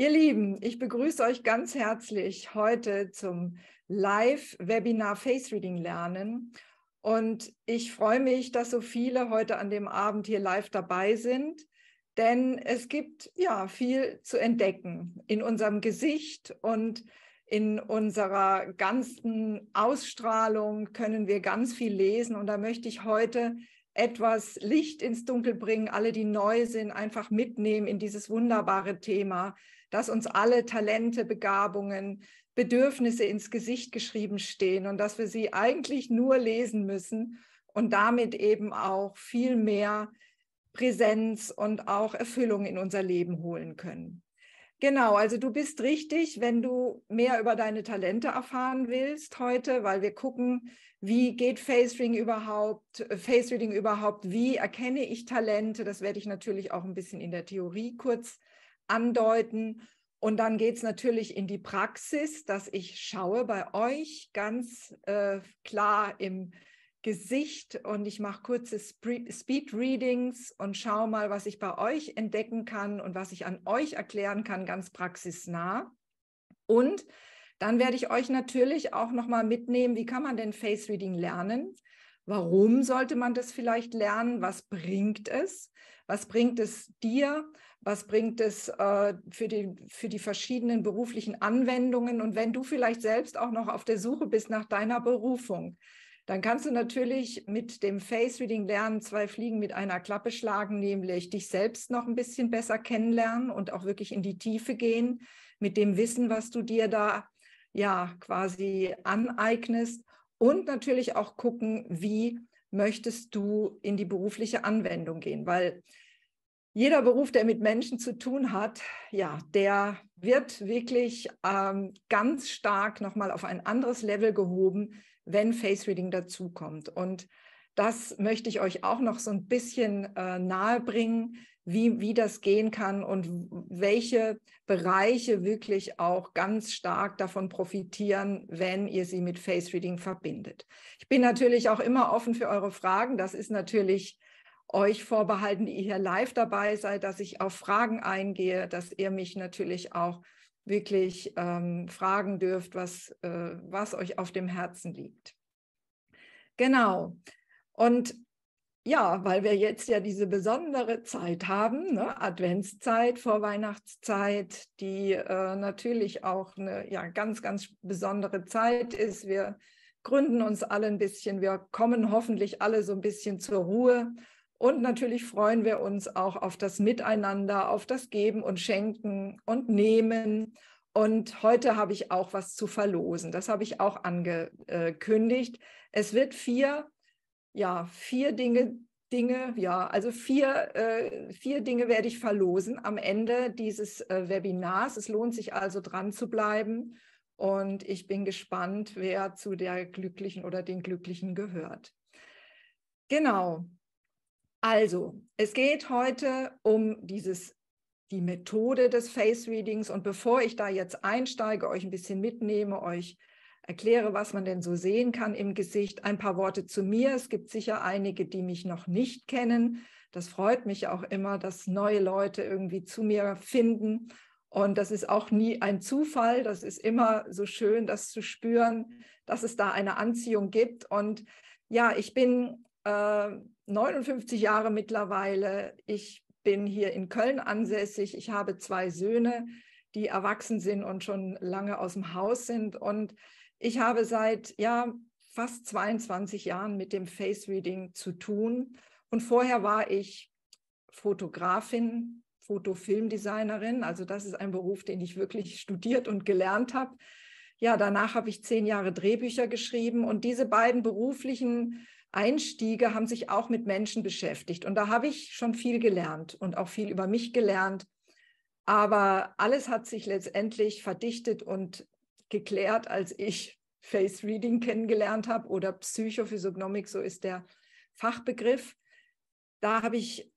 Ihr Lieben, ich begrüße euch ganz herzlich heute zum Live-Webinar Face Reading lernen. Und ich freue mich, dass so viele heute an dem Abend hier live dabei sind, denn es gibt ja viel zu entdecken in unserem Gesicht und in unserer ganzen Ausstrahlung können wir ganz viel lesen. Und da möchte ich heute etwas Licht ins Dunkel bringen, alle, die neu sind, einfach mitnehmen in dieses wunderbare Thema dass uns alle Talente, Begabungen, Bedürfnisse ins Gesicht geschrieben stehen und dass wir sie eigentlich nur lesen müssen und damit eben auch viel mehr Präsenz und auch Erfüllung in unser Leben holen können. Genau, also du bist richtig, wenn du mehr über deine Talente erfahren willst heute, weil wir gucken, wie geht Face Reading überhaupt, Face Reading überhaupt, wie erkenne ich Talente? Das werde ich natürlich auch ein bisschen in der Theorie kurz andeuten. Und dann geht es natürlich in die Praxis, dass ich schaue bei euch ganz äh, klar im Gesicht und ich mache kurze Speed Readings und schaue mal, was ich bei euch entdecken kann und was ich an euch erklären kann, ganz praxisnah. Und dann werde ich euch natürlich auch noch mal mitnehmen, wie kann man denn Face Reading lernen? Warum sollte man das vielleicht lernen? Was bringt es? Was bringt es dir? Was bringt es äh, für, die, für die verschiedenen beruflichen Anwendungen. Und wenn du vielleicht selbst auch noch auf der Suche bist nach deiner Berufung, dann kannst du natürlich mit dem Face Reading lernen, zwei Fliegen mit einer Klappe schlagen, nämlich dich selbst noch ein bisschen besser kennenlernen und auch wirklich in die Tiefe gehen mit dem Wissen, was du dir da ja quasi aneignest und natürlich auch gucken, wie möchtest du in die berufliche Anwendung gehen, weil jeder Beruf, der mit Menschen zu tun hat, ja, der wird wirklich ähm, ganz stark nochmal auf ein anderes Level gehoben, wenn Face Reading dazukommt. Und das möchte ich euch auch noch so ein bisschen äh, nahe bringen, wie, wie das gehen kann und welche Bereiche wirklich auch ganz stark davon profitieren, wenn ihr sie mit Face Reading verbindet. Ich bin natürlich auch immer offen für eure Fragen. Das ist natürlich euch vorbehalten, die ihr hier live dabei seid, dass ich auf Fragen eingehe, dass ihr mich natürlich auch wirklich ähm, fragen dürft, was, äh, was euch auf dem Herzen liegt. Genau. Und ja, weil wir jetzt ja diese besondere Zeit haben, ne? Adventszeit, Vorweihnachtszeit, die äh, natürlich auch eine ja, ganz, ganz besondere Zeit ist. Wir gründen uns alle ein bisschen, wir kommen hoffentlich alle so ein bisschen zur Ruhe und natürlich freuen wir uns auch auf das Miteinander, auf das Geben und Schenken und Nehmen. Und heute habe ich auch was zu verlosen. Das habe ich auch angekündigt. Es wird vier, ja, vier Dinge, Dinge, ja, also vier, äh, vier Dinge werde ich verlosen am Ende dieses äh, Webinars. Es lohnt sich also dran zu bleiben. Und ich bin gespannt, wer zu der Glücklichen oder den Glücklichen gehört. Genau. Also, es geht heute um dieses, die Methode des Face Readings. Und bevor ich da jetzt einsteige, euch ein bisschen mitnehme, euch erkläre, was man denn so sehen kann im Gesicht, ein paar Worte zu mir. Es gibt sicher einige, die mich noch nicht kennen. Das freut mich auch immer, dass neue Leute irgendwie zu mir finden. Und das ist auch nie ein Zufall. Das ist immer so schön, das zu spüren, dass es da eine Anziehung gibt. Und ja, ich bin äh, 59 Jahre mittlerweile. Ich bin hier in Köln ansässig. Ich habe zwei Söhne, die erwachsen sind und schon lange aus dem Haus sind. Und ich habe seit ja, fast 22 Jahren mit dem Face Reading zu tun. Und vorher war ich Fotografin, Fotofilmdesignerin. Also das ist ein Beruf, den ich wirklich studiert und gelernt habe. Ja, danach habe ich zehn Jahre Drehbücher geschrieben und diese beiden beruflichen Einstiege haben sich auch mit Menschen beschäftigt. Und da habe ich schon viel gelernt und auch viel über mich gelernt. Aber alles hat sich letztendlich verdichtet und geklärt, als ich Face Reading kennengelernt habe oder Psychophysiognomik, so ist der Fachbegriff. Da habe ich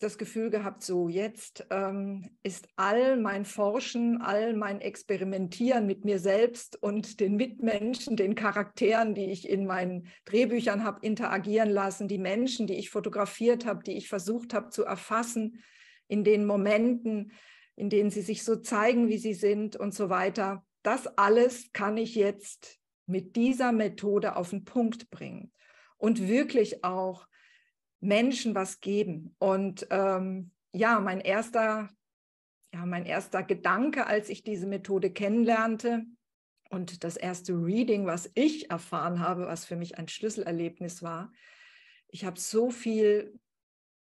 das Gefühl gehabt, so jetzt ähm, ist all mein Forschen, all mein Experimentieren mit mir selbst und den Mitmenschen, den Charakteren, die ich in meinen Drehbüchern habe interagieren lassen, die Menschen, die ich fotografiert habe, die ich versucht habe zu erfassen in den Momenten, in denen sie sich so zeigen, wie sie sind und so weiter. Das alles kann ich jetzt mit dieser Methode auf den Punkt bringen und wirklich auch Menschen was geben. Und ähm, ja, mein erster, ja, mein erster Gedanke, als ich diese Methode kennenlernte und das erste Reading, was ich erfahren habe, was für mich ein Schlüsselerlebnis war, ich habe so viel,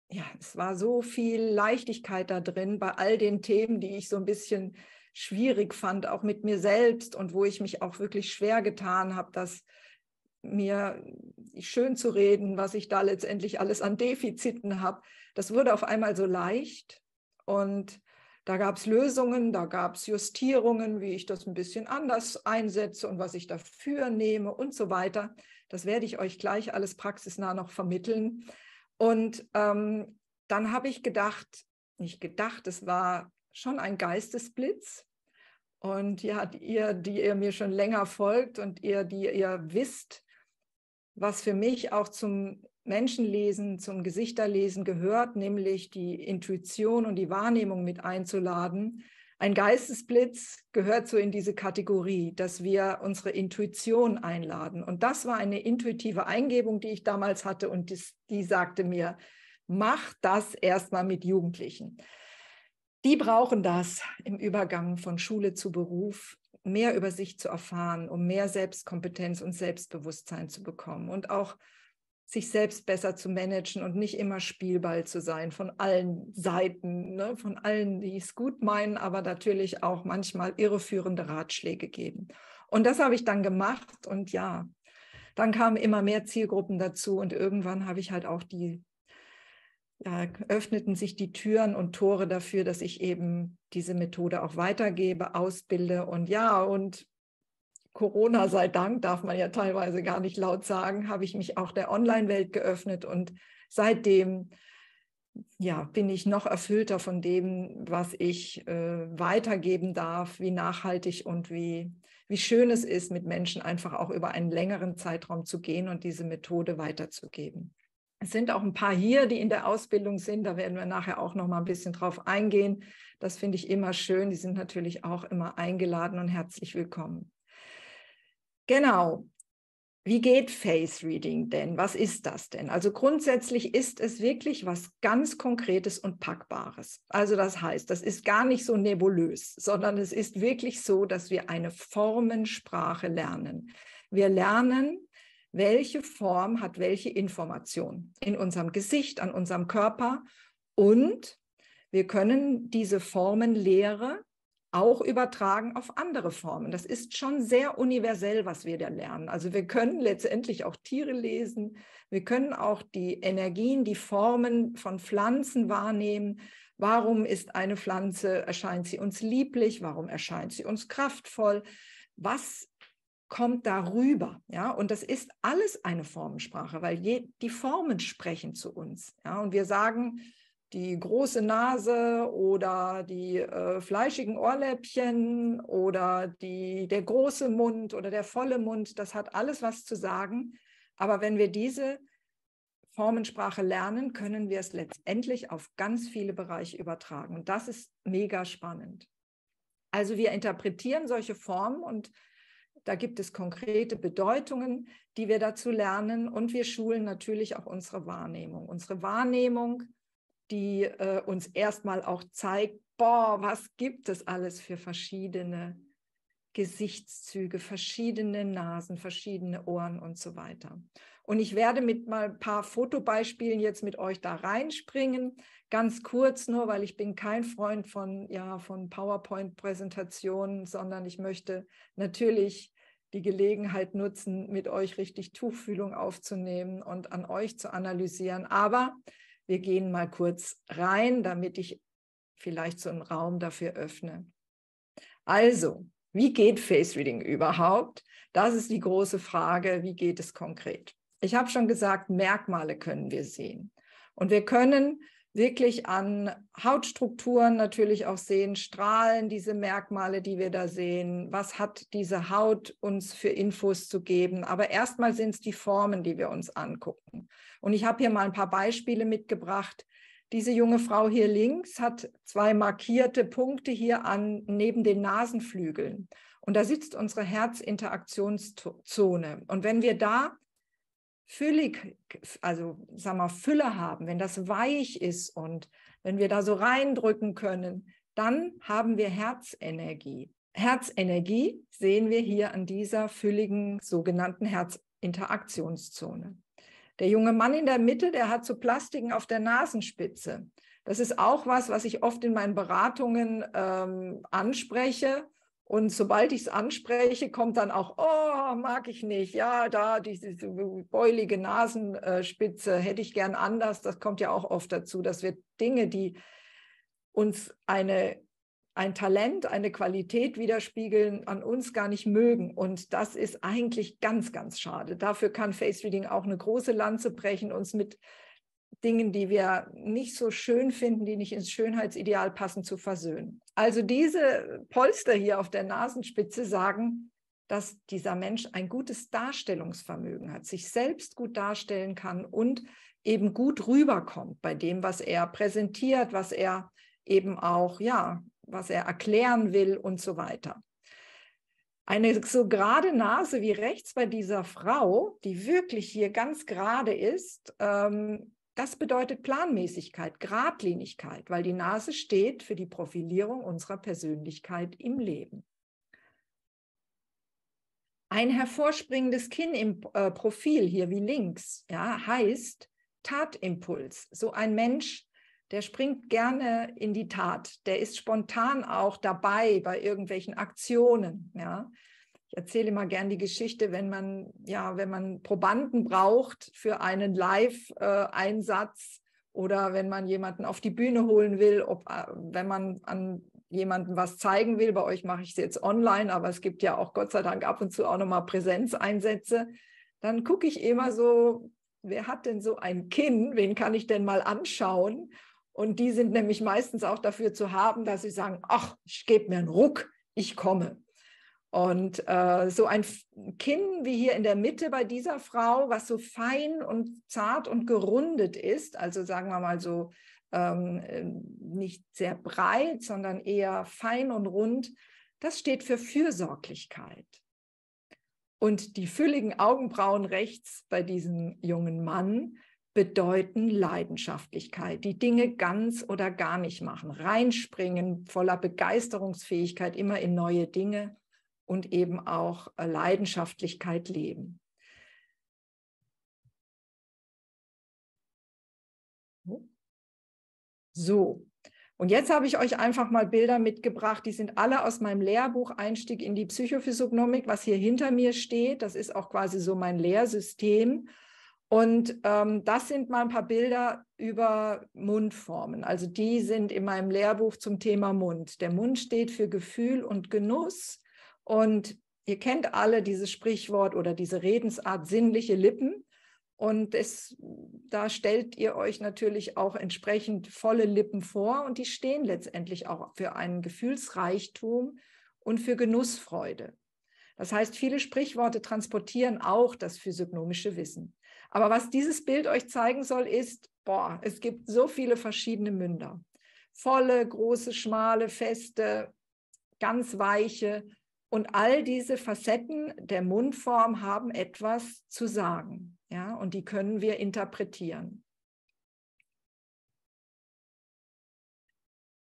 ja, es war so viel Leichtigkeit da drin bei all den Themen, die ich so ein bisschen schwierig fand, auch mit mir selbst und wo ich mich auch wirklich schwer getan habe, das mir schön zu reden, was ich da letztendlich alles an Defiziten habe. Das wurde auf einmal so leicht und da gab es Lösungen, da gab es Justierungen, wie ich das ein bisschen anders einsetze und was ich dafür nehme und so weiter. Das werde ich euch gleich alles praxisnah noch vermitteln. Und ähm, dann habe ich gedacht, nicht gedacht, es war schon ein Geistesblitz. Und ihr, die ihr mir schon länger folgt und ihr, die ihr wisst, was für mich auch zum Menschenlesen, zum Gesichterlesen gehört, nämlich die Intuition und die Wahrnehmung mit einzuladen. Ein Geistesblitz gehört so in diese Kategorie, dass wir unsere Intuition einladen. Und das war eine intuitive Eingebung, die ich damals hatte und die, die sagte mir, mach das erstmal mit Jugendlichen. Die brauchen das im Übergang von Schule zu Beruf, mehr über sich zu erfahren, um mehr Selbstkompetenz und Selbstbewusstsein zu bekommen und auch sich selbst besser zu managen und nicht immer Spielball zu sein von allen Seiten, ne? von allen, die es gut meinen, aber natürlich auch manchmal irreführende Ratschläge geben. Und das habe ich dann gemacht und ja, dann kamen immer mehr Zielgruppen dazu und irgendwann habe ich halt auch die, ja, öffneten sich die Türen und Tore dafür, dass ich eben diese Methode auch weitergebe, ausbilde und ja, und Corona sei Dank, darf man ja teilweise gar nicht laut sagen, habe ich mich auch der Online-Welt geöffnet und seitdem ja, bin ich noch erfüllter von dem, was ich äh, weitergeben darf, wie nachhaltig und wie, wie schön es ist, mit Menschen einfach auch über einen längeren Zeitraum zu gehen und diese Methode weiterzugeben. Es sind auch ein paar hier, die in der Ausbildung sind. Da werden wir nachher auch noch mal ein bisschen drauf eingehen. Das finde ich immer schön. Die sind natürlich auch immer eingeladen und herzlich willkommen. Genau. Wie geht Face Reading denn? Was ist das denn? Also grundsätzlich ist es wirklich was ganz Konkretes und Packbares. Also das heißt, das ist gar nicht so nebulös, sondern es ist wirklich so, dass wir eine Formensprache lernen. Wir lernen, welche Form hat welche Information in unserem Gesicht, an unserem Körper und wir können diese Formenlehre auch übertragen auf andere Formen. Das ist schon sehr universell, was wir da lernen. Also wir können letztendlich auch Tiere lesen, wir können auch die Energien, die Formen von Pflanzen wahrnehmen. Warum ist eine Pflanze, erscheint sie uns lieblich? Warum erscheint sie uns kraftvoll? Was kommt darüber? Ja, und das ist alles eine Formensprache, weil je, die Formen sprechen zu uns. Ja, und wir sagen, die große Nase oder die äh, fleischigen Ohrläppchen oder die, der große Mund oder der volle Mund, das hat alles was zu sagen. Aber wenn wir diese Formensprache lernen, können wir es letztendlich auf ganz viele Bereiche übertragen. Und das ist mega spannend. Also wir interpretieren solche Formen und da gibt es konkrete Bedeutungen, die wir dazu lernen. Und wir schulen natürlich auch unsere Wahrnehmung. Unsere Wahrnehmung die äh, uns erstmal auch zeigt, boah, was gibt es alles für verschiedene Gesichtszüge, verschiedene Nasen, verschiedene Ohren und so weiter. Und ich werde mit mal ein paar Fotobeispielen jetzt mit euch da reinspringen. Ganz kurz nur, weil ich bin kein Freund von, ja, von PowerPoint-Präsentationen, sondern ich möchte natürlich die Gelegenheit nutzen, mit euch richtig Tuchfühlung aufzunehmen und an euch zu analysieren. Aber wir gehen mal kurz rein, damit ich vielleicht so einen Raum dafür öffne. Also, wie geht Face Reading überhaupt? Das ist die große Frage. Wie geht es konkret? Ich habe schon gesagt, Merkmale können wir sehen. Und wir können wirklich an Hautstrukturen natürlich auch sehen, strahlen diese Merkmale, die wir da sehen. Was hat diese Haut uns für Infos zu geben? Aber erstmal sind es die Formen, die wir uns angucken. Und ich habe hier mal ein paar Beispiele mitgebracht, Diese junge Frau hier links hat zwei markierte Punkte hier an neben den Nasenflügeln. Und da sitzt unsere Herzinteraktionszone. Und wenn wir da füllig, also sagen wir Fülle haben, wenn das weich ist und wenn wir da so reindrücken können, dann haben wir Herzenergie. Herzenergie sehen wir hier an dieser fülligen sogenannten Herzinteraktionszone. Der junge Mann in der Mitte, der hat so Plastiken auf der Nasenspitze. Das ist auch was, was ich oft in meinen Beratungen ähm, anspreche. Und sobald ich es anspreche, kommt dann auch, oh, mag ich nicht. Ja, da diese, beulige Nasenspitze hätte ich gern anders. Das kommt ja auch oft dazu, dass wir Dinge, die uns eine ein Talent, eine Qualität widerspiegeln, an uns gar nicht mögen. Und das ist eigentlich ganz, ganz schade. Dafür kann Face Reading auch eine große Lanze brechen, uns mit Dingen, die wir nicht so schön finden, die nicht ins Schönheitsideal passen, zu versöhnen. Also diese Polster hier auf der Nasenspitze sagen, dass dieser Mensch ein gutes Darstellungsvermögen hat, sich selbst gut darstellen kann und eben gut rüberkommt bei dem, was er präsentiert, was er eben auch ja was er erklären will und so weiter. Eine so gerade Nase wie rechts bei dieser Frau, die wirklich hier ganz gerade ist, ähm, das bedeutet Planmäßigkeit, Gradlinigkeit, weil die Nase steht für die Profilierung unserer Persönlichkeit im Leben. Ein hervorspringendes Kinn im äh, Profil hier wie links ja, heißt Tatimpuls. So ein Mensch, der springt gerne in die Tat, der ist spontan auch dabei bei irgendwelchen Aktionen. Ja. Ich erzähle immer gern die Geschichte, wenn man, ja, wenn man Probanden braucht für einen Live-Einsatz oder wenn man jemanden auf die Bühne holen will, ob, äh, wenn man an jemandem was zeigen will. Bei euch mache ich es jetzt online, aber es gibt ja auch Gott sei Dank ab und zu auch nochmal Präsenzeinsätze. Dann gucke ich immer so, wer hat denn so ein Kinn? Wen kann ich denn mal anschauen? Und die sind nämlich meistens auch dafür zu haben, dass sie sagen, ach, ich gebe mir einen Ruck, ich komme. Und äh, so ein Kinn wie hier in der Mitte bei dieser Frau, was so fein und zart und gerundet ist, also sagen wir mal so ähm, nicht sehr breit, sondern eher fein und rund, das steht für Fürsorglichkeit. Und die fülligen Augenbrauen rechts bei diesem jungen Mann, bedeuten Leidenschaftlichkeit, die Dinge ganz oder gar nicht machen, reinspringen, voller Begeisterungsfähigkeit immer in neue Dinge und eben auch äh, Leidenschaftlichkeit leben. So, und jetzt habe ich euch einfach mal Bilder mitgebracht, die sind alle aus meinem Lehrbuch Einstieg in die Psychophysiognomik, was hier hinter mir steht. Das ist auch quasi so mein Lehrsystem. Und ähm, das sind mal ein paar Bilder über Mundformen. Also die sind in meinem Lehrbuch zum Thema Mund. Der Mund steht für Gefühl und Genuss. Und ihr kennt alle dieses Sprichwort oder diese Redensart sinnliche Lippen. Und es, da stellt ihr euch natürlich auch entsprechend volle Lippen vor. Und die stehen letztendlich auch für einen Gefühlsreichtum und für Genussfreude. Das heißt, viele Sprichworte transportieren auch das physiognomische Wissen. Aber was dieses Bild euch zeigen soll, ist, boah, es gibt so viele verschiedene Münder. Volle, große, schmale, feste, ganz weiche. Und all diese Facetten der Mundform haben etwas zu sagen. Ja, und die können wir interpretieren.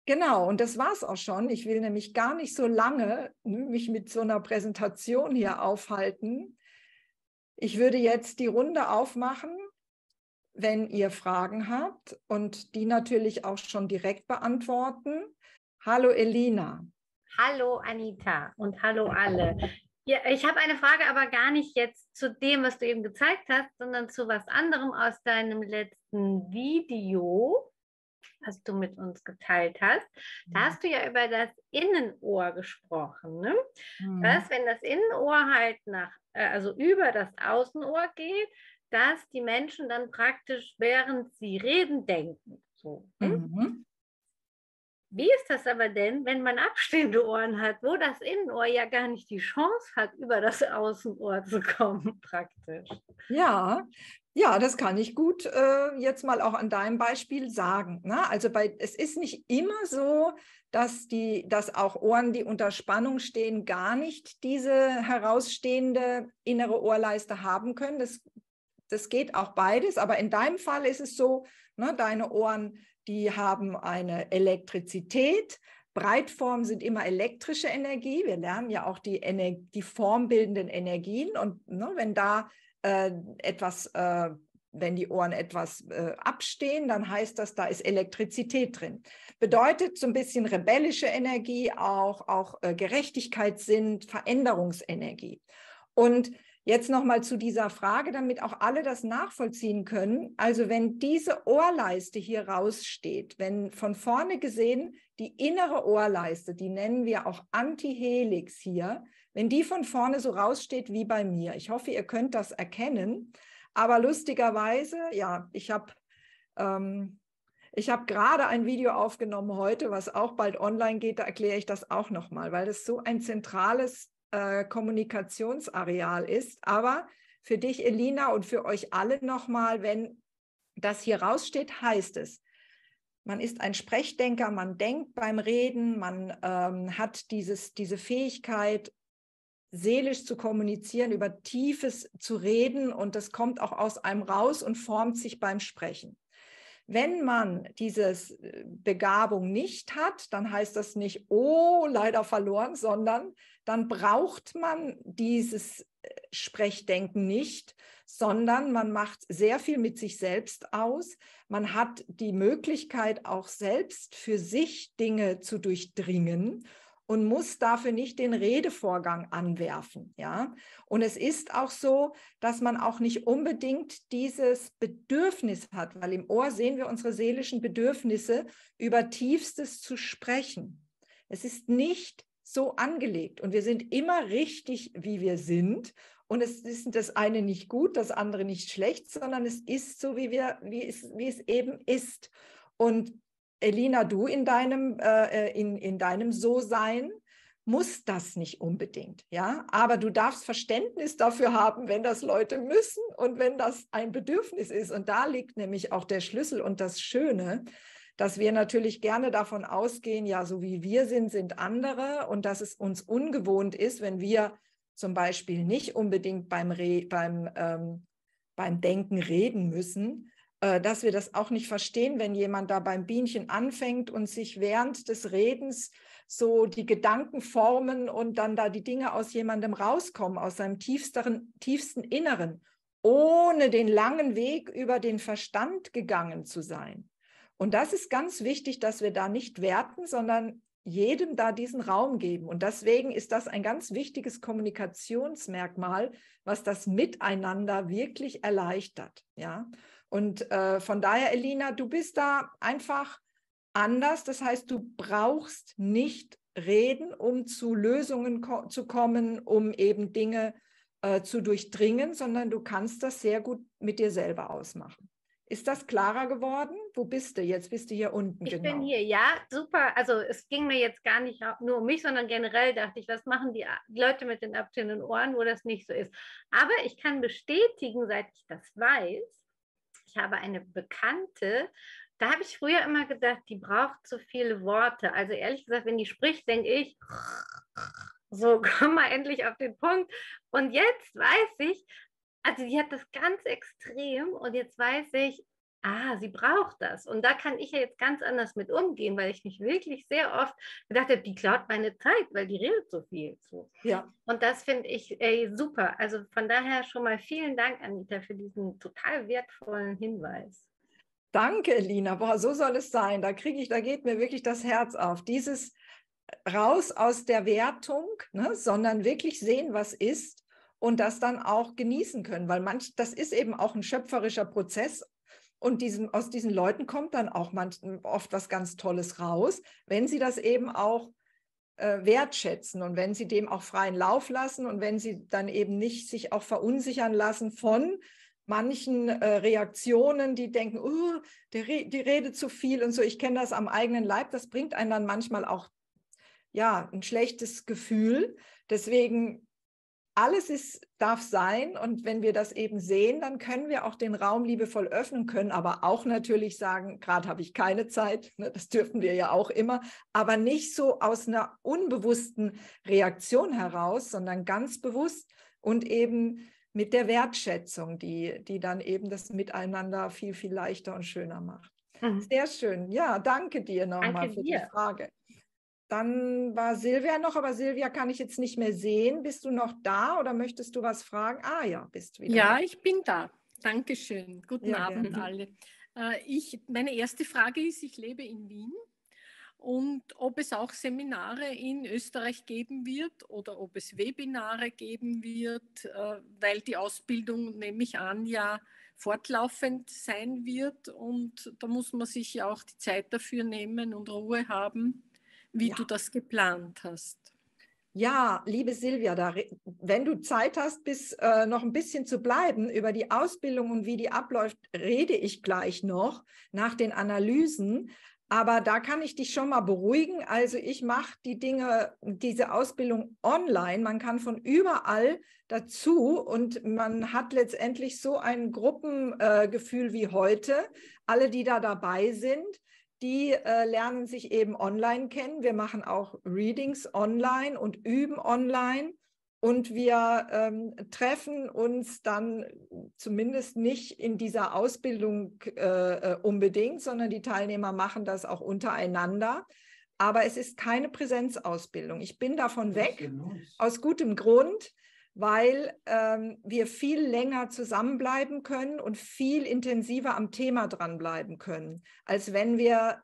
Genau, und das war es auch schon. Ich will nämlich gar nicht so lange mich mit so einer Präsentation hier aufhalten. Ich würde jetzt die Runde aufmachen, wenn ihr Fragen habt und die natürlich auch schon direkt beantworten. Hallo Elina. Hallo Anita und hallo alle. Ja, ich habe eine Frage, aber gar nicht jetzt zu dem, was du eben gezeigt hast, sondern zu was anderem aus deinem letzten Video, was du mit uns geteilt hast. Da mhm. hast du ja über das Innenohr gesprochen. Ne? Mhm. Was, wenn das Innenohr halt nach äh, also über das Außenohr geht, dass die Menschen dann praktisch, während sie reden, denken. So. Hm? Mhm. Wie ist das aber denn, wenn man abstehende Ohren hat, wo das Innenohr ja gar nicht die Chance hat, über das Außenohr zu kommen, praktisch? Ja, Ja, das kann ich gut äh, jetzt mal auch an deinem Beispiel sagen. Ne? Also bei, es ist nicht immer so, dass, die, dass auch Ohren, die unter Spannung stehen, gar nicht diese herausstehende innere Ohrleiste haben können. Das, das geht auch beides, aber in deinem Fall ist es so, ne, deine Ohren, die haben eine Elektrizität. Breitformen sind immer elektrische Energie. Wir lernen ja auch die, Ener die formbildenden Energien. Und ne, wenn da äh, etwas, äh, wenn die Ohren etwas äh, abstehen, dann heißt das, da ist Elektrizität drin. Bedeutet so ein bisschen rebellische Energie, auch, auch äh, Gerechtigkeitssinn, Veränderungsenergie. Und Jetzt nochmal zu dieser Frage, damit auch alle das nachvollziehen können. Also wenn diese Ohrleiste hier raussteht, wenn von vorne gesehen die innere Ohrleiste, die nennen wir auch Antihelix hier, wenn die von vorne so raussteht wie bei mir. Ich hoffe, ihr könnt das erkennen. Aber lustigerweise, ja, ich habe ähm, ich gerade ein Video aufgenommen heute, was auch bald online geht. Da erkläre ich das auch nochmal, weil das so ein zentrales äh, Kommunikationsareal ist. Aber für dich, Elina, und für euch alle nochmal, wenn das hier raussteht, heißt es, man ist ein Sprechdenker, man denkt beim Reden, man ähm, hat dieses, diese Fähigkeit, seelisch zu kommunizieren, über Tiefes zu reden und das kommt auch aus einem raus und formt sich beim Sprechen. Wenn man diese äh, Begabung nicht hat, dann heißt das nicht, oh, leider verloren, sondern dann braucht man dieses äh, Sprechdenken nicht, sondern man macht sehr viel mit sich selbst aus. Man hat die Möglichkeit, auch selbst für sich Dinge zu durchdringen und muss dafür nicht den Redevorgang anwerfen. Ja? Und es ist auch so, dass man auch nicht unbedingt dieses Bedürfnis hat, weil im Ohr sehen wir unsere seelischen Bedürfnisse, über Tiefstes zu sprechen. Es ist nicht so angelegt und wir sind immer richtig, wie wir sind. Und es ist das eine nicht gut, das andere nicht schlecht, sondern es ist so, wie, wir, wie, es, wie es eben ist. Und Elina, du in deinem, äh, äh, in, in deinem So-Sein muss das nicht unbedingt, ja. Aber du darfst Verständnis dafür haben, wenn das Leute müssen und wenn das ein Bedürfnis ist. Und da liegt nämlich auch der Schlüssel und das Schöne, dass wir natürlich gerne davon ausgehen, ja, so wie wir sind, sind andere und dass es uns ungewohnt ist, wenn wir zum Beispiel nicht unbedingt beim, Re beim, ähm, beim Denken reden müssen, dass wir das auch nicht verstehen, wenn jemand da beim Bienchen anfängt und sich während des Redens so die Gedanken formen und dann da die Dinge aus jemandem rauskommen, aus seinem tiefsten, tiefsten Inneren, ohne den langen Weg über den Verstand gegangen zu sein. Und das ist ganz wichtig, dass wir da nicht werten, sondern jedem da diesen Raum geben. Und deswegen ist das ein ganz wichtiges Kommunikationsmerkmal, was das Miteinander wirklich erleichtert. Ja. Und äh, von daher, Elina, du bist da einfach anders. Das heißt, du brauchst nicht reden, um zu Lösungen ko zu kommen, um eben Dinge äh, zu durchdringen, sondern du kannst das sehr gut mit dir selber ausmachen. Ist das klarer geworden? Wo bist du? Jetzt bist du hier unten. Ich genau. bin hier, ja, super. Also es ging mir jetzt gar nicht nur um mich, sondern generell dachte ich, was machen die Leute mit den abstehenden Ohren, wo das nicht so ist. Aber ich kann bestätigen, seit ich das weiß, ich habe eine Bekannte, da habe ich früher immer gedacht, die braucht zu viele Worte. Also ehrlich gesagt, wenn die spricht, denke ich, so komm mal endlich auf den Punkt. Und jetzt weiß ich, also die hat das ganz extrem und jetzt weiß ich, ah, sie braucht das. Und da kann ich ja jetzt ganz anders mit umgehen, weil ich mich wirklich sehr oft gedacht habe, die klaut meine Zeit, weil die redet so viel. So. Ja. Und das finde ich ey, super. Also von daher schon mal vielen Dank, Anita, für diesen total wertvollen Hinweis. Danke, Lina. Boah, so soll es sein. Da kriege ich, da geht mir wirklich das Herz auf. Dieses raus aus der Wertung, ne, sondern wirklich sehen, was ist und das dann auch genießen können, weil manch, das ist eben auch ein schöpferischer Prozess und diesen, aus diesen Leuten kommt dann auch manch, oft was ganz Tolles raus, wenn sie das eben auch äh, wertschätzen und wenn sie dem auch freien Lauf lassen und wenn sie dann eben nicht sich auch verunsichern lassen von manchen äh, Reaktionen, die denken, oh, die, die redet zu viel und so. Ich kenne das am eigenen Leib. Das bringt einen dann manchmal auch ja ein schlechtes Gefühl. Deswegen alles ist, darf sein und wenn wir das eben sehen, dann können wir auch den Raum liebevoll öffnen, können aber auch natürlich sagen, gerade habe ich keine Zeit, ne, das dürfen wir ja auch immer, aber nicht so aus einer unbewussten Reaktion heraus, sondern ganz bewusst und eben mit der Wertschätzung, die, die dann eben das Miteinander viel, viel leichter und schöner macht. Mhm. Sehr schön. Ja, danke dir nochmal für dir. die Frage. Dann war Silvia noch, aber Silvia kann ich jetzt nicht mehr sehen. Bist du noch da oder möchtest du was fragen? Ah ja, bist wieder. Ja, ich bin da. Dankeschön. Guten ja, Abend gerne. alle. Äh, ich, meine erste Frage ist, ich lebe in Wien und ob es auch Seminare in Österreich geben wird oder ob es Webinare geben wird, äh, weil die Ausbildung, nehme ich an, ja fortlaufend sein wird und da muss man sich ja auch die Zeit dafür nehmen und Ruhe haben wie ja. du das geplant hast. Ja, liebe Silvia, da, wenn du Zeit hast, bis äh, noch ein bisschen zu bleiben, über die Ausbildung und wie die abläuft, rede ich gleich noch nach den Analysen. Aber da kann ich dich schon mal beruhigen. Also ich mache die Dinge, diese Ausbildung online. Man kann von überall dazu und man hat letztendlich so ein Gruppengefühl äh, wie heute. Alle, die da dabei sind, die äh, lernen sich eben online kennen. Wir machen auch Readings online und üben online. Und wir ähm, treffen uns dann zumindest nicht in dieser Ausbildung äh, äh unbedingt, sondern die Teilnehmer machen das auch untereinander. Aber es ist keine Präsenzausbildung. Ich bin davon weg, aus gutem Grund, weil ähm, wir viel länger zusammenbleiben können und viel intensiver am Thema dranbleiben können, als wenn wir,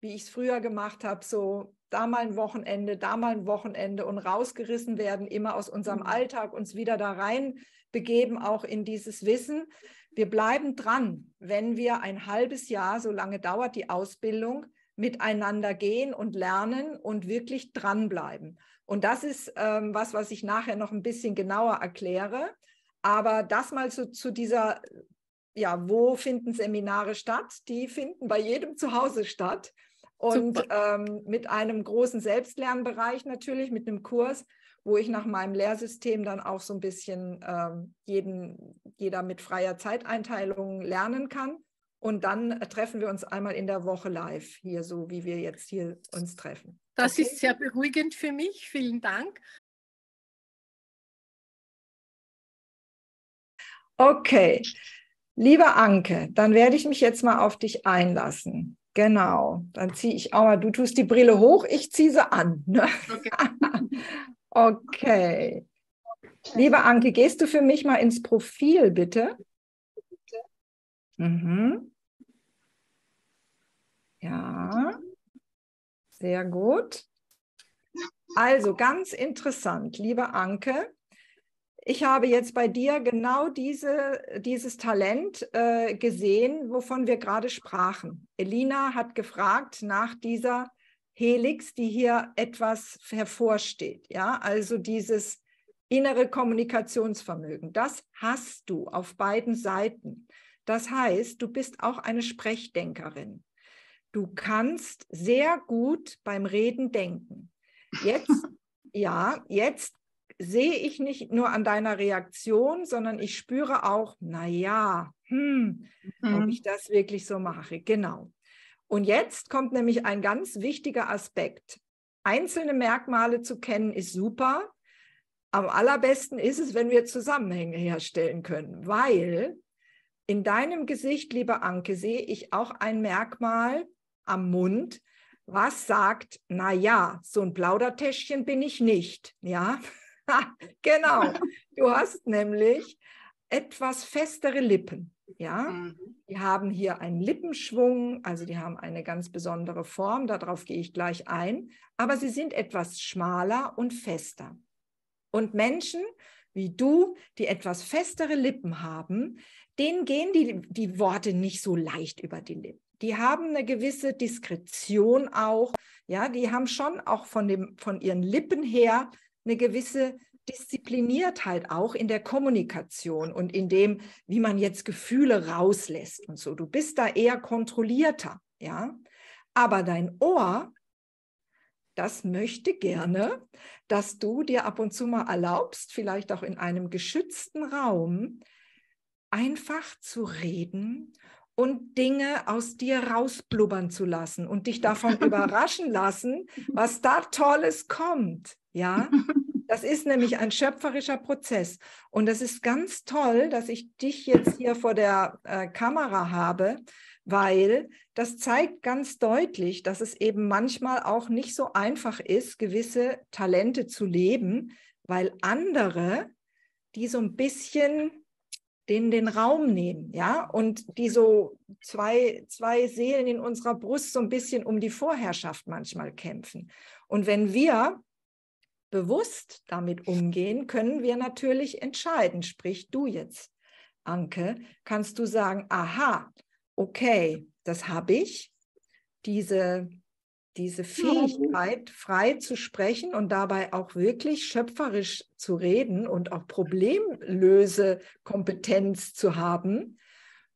wie ich es früher gemacht habe, so da mal ein Wochenende, da mal ein Wochenende und rausgerissen werden, immer aus unserem mhm. Alltag uns wieder da rein begeben, auch in dieses Wissen. Wir bleiben dran, wenn wir ein halbes Jahr, so lange dauert die Ausbildung, miteinander gehen und lernen und wirklich dranbleiben. Und das ist ähm, was, was ich nachher noch ein bisschen genauer erkläre. Aber das mal zu, zu dieser, ja, wo finden Seminare statt? Die finden bei jedem zu Hause statt. Und ähm, mit einem großen Selbstlernbereich natürlich, mit einem Kurs, wo ich nach meinem Lehrsystem dann auch so ein bisschen ähm, jeden, jeder mit freier Zeiteinteilung lernen kann. Und dann treffen wir uns einmal in der Woche live, hier so wie wir jetzt hier uns treffen. Das okay. ist sehr beruhigend für mich. Vielen Dank. Okay, liebe Anke, dann werde ich mich jetzt mal auf dich einlassen. Genau, dann ziehe ich auch mal, du tust die Brille hoch, ich ziehe sie an. Ne? Okay. okay. Liebe Anke, gehst du für mich mal ins Profil, bitte? Mhm. Ja, sehr gut. Also ganz interessant, liebe Anke. Ich habe jetzt bei dir genau diese, dieses Talent äh, gesehen, wovon wir gerade sprachen. Elina hat gefragt nach dieser Helix, die hier etwas hervorsteht. Ja, also dieses innere Kommunikationsvermögen. Das hast du auf beiden Seiten. Das heißt, du bist auch eine Sprechdenkerin. Du kannst sehr gut beim Reden denken. Jetzt, ja, jetzt sehe ich nicht nur an deiner Reaktion, sondern ich spüre auch, naja, hm, mhm. ob ich das wirklich so mache. Genau. Und jetzt kommt nämlich ein ganz wichtiger Aspekt. Einzelne Merkmale zu kennen ist super. Am allerbesten ist es, wenn wir Zusammenhänge herstellen können, weil in deinem Gesicht, liebe Anke, sehe ich auch ein Merkmal am Mund, was sagt, na ja, so ein Plaudertäschchen bin ich nicht, ja? genau. Du hast nämlich etwas festere Lippen, ja? Mhm. Die haben hier einen Lippenschwung, also die haben eine ganz besondere Form, darauf gehe ich gleich ein, aber sie sind etwas schmaler und fester. Und Menschen wie du, die etwas festere Lippen haben, denen gehen die, die Worte nicht so leicht über die Lippen. Die haben eine gewisse Diskretion auch. Ja, die haben schon auch von, dem, von ihren Lippen her eine gewisse Diszipliniertheit auch in der Kommunikation und in dem, wie man jetzt Gefühle rauslässt und so. Du bist da eher kontrollierter, ja. Aber dein Ohr das möchte gerne, dass du dir ab und zu mal erlaubst, vielleicht auch in einem geschützten Raum, einfach zu reden und Dinge aus dir rausblubbern zu lassen und dich davon überraschen lassen, was da Tolles kommt. Ja, das ist nämlich ein schöpferischer Prozess. Und es ist ganz toll, dass ich dich jetzt hier vor der äh, Kamera habe, weil das zeigt ganz deutlich, dass es eben manchmal auch nicht so einfach ist, gewisse Talente zu leben, weil andere, die so ein bisschen den den Raum nehmen, ja, und die so zwei, zwei Seelen in unserer Brust so ein bisschen um die Vorherrschaft manchmal kämpfen. Und wenn wir bewusst damit umgehen, können wir natürlich entscheiden, sprich du jetzt, Anke, kannst du sagen, aha, okay, das habe ich, diese, diese Fähigkeit, frei zu sprechen und dabei auch wirklich schöpferisch zu reden und auch Problemlösekompetenz zu haben.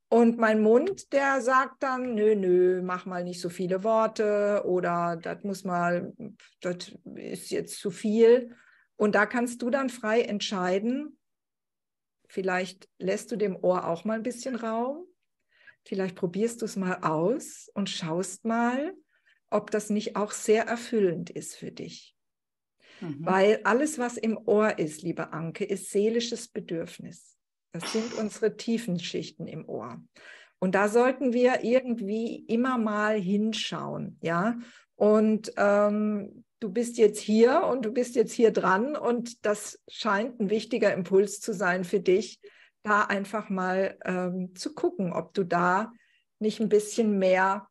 Und mein Mund, der sagt dann, nö, nö, mach mal nicht so viele Worte oder das muss mal, das ist jetzt zu viel. Und da kannst du dann frei entscheiden, vielleicht lässt du dem Ohr auch mal ein bisschen Raum, vielleicht probierst du es mal aus und schaust mal, ob das nicht auch sehr erfüllend ist für dich. Mhm. Weil alles, was im Ohr ist, liebe Anke, ist seelisches Bedürfnis. Das sind unsere tiefen Schichten im Ohr. Und da sollten wir irgendwie immer mal hinschauen, ja. Und ähm, du bist jetzt hier und du bist jetzt hier dran und das scheint ein wichtiger Impuls zu sein für dich, da einfach mal ähm, zu gucken, ob du da nicht ein bisschen mehr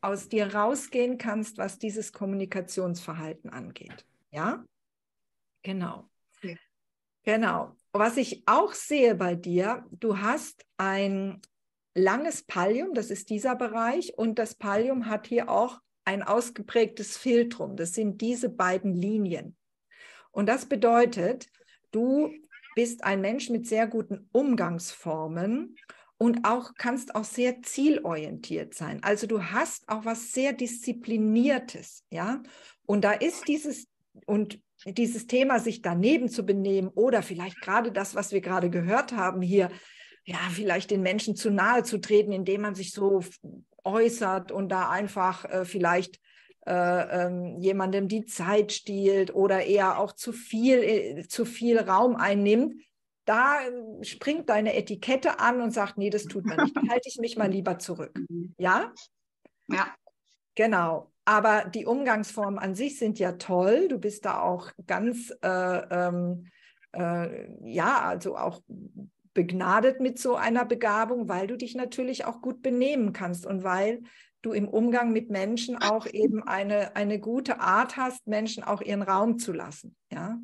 aus dir rausgehen kannst, was dieses Kommunikationsverhalten angeht. Ja? Genau. Ja. Genau. Was ich auch sehe bei dir, du hast ein langes Pallium, das ist dieser Bereich, und das Pallium hat hier auch ein ausgeprägtes Filtrum. Das sind diese beiden Linien. Und das bedeutet, du bist ein Mensch mit sehr guten Umgangsformen und auch kannst auch sehr zielorientiert sein. Also du hast auch was sehr diszipliniertes, ja? Und da ist dieses und dieses Thema, sich daneben zu benehmen oder vielleicht gerade das, was wir gerade gehört haben hier, ja, vielleicht den Menschen zu nahe zu treten, indem man sich so äußert und da einfach äh, vielleicht äh, ähm, jemandem die Zeit stiehlt oder eher auch zu viel, äh, zu viel Raum einnimmt, da äh, springt deine Etikette an und sagt, nee, das tut man nicht. Da halte ich mich mal lieber zurück. Ja? Ja. Genau. Aber die Umgangsformen an sich sind ja toll. Du bist da auch ganz, äh, ähm, äh, ja, also auch begnadet mit so einer Begabung, weil du dich natürlich auch gut benehmen kannst und weil du im Umgang mit Menschen auch eben eine, eine gute Art hast, Menschen auch ihren Raum zu lassen. Ja.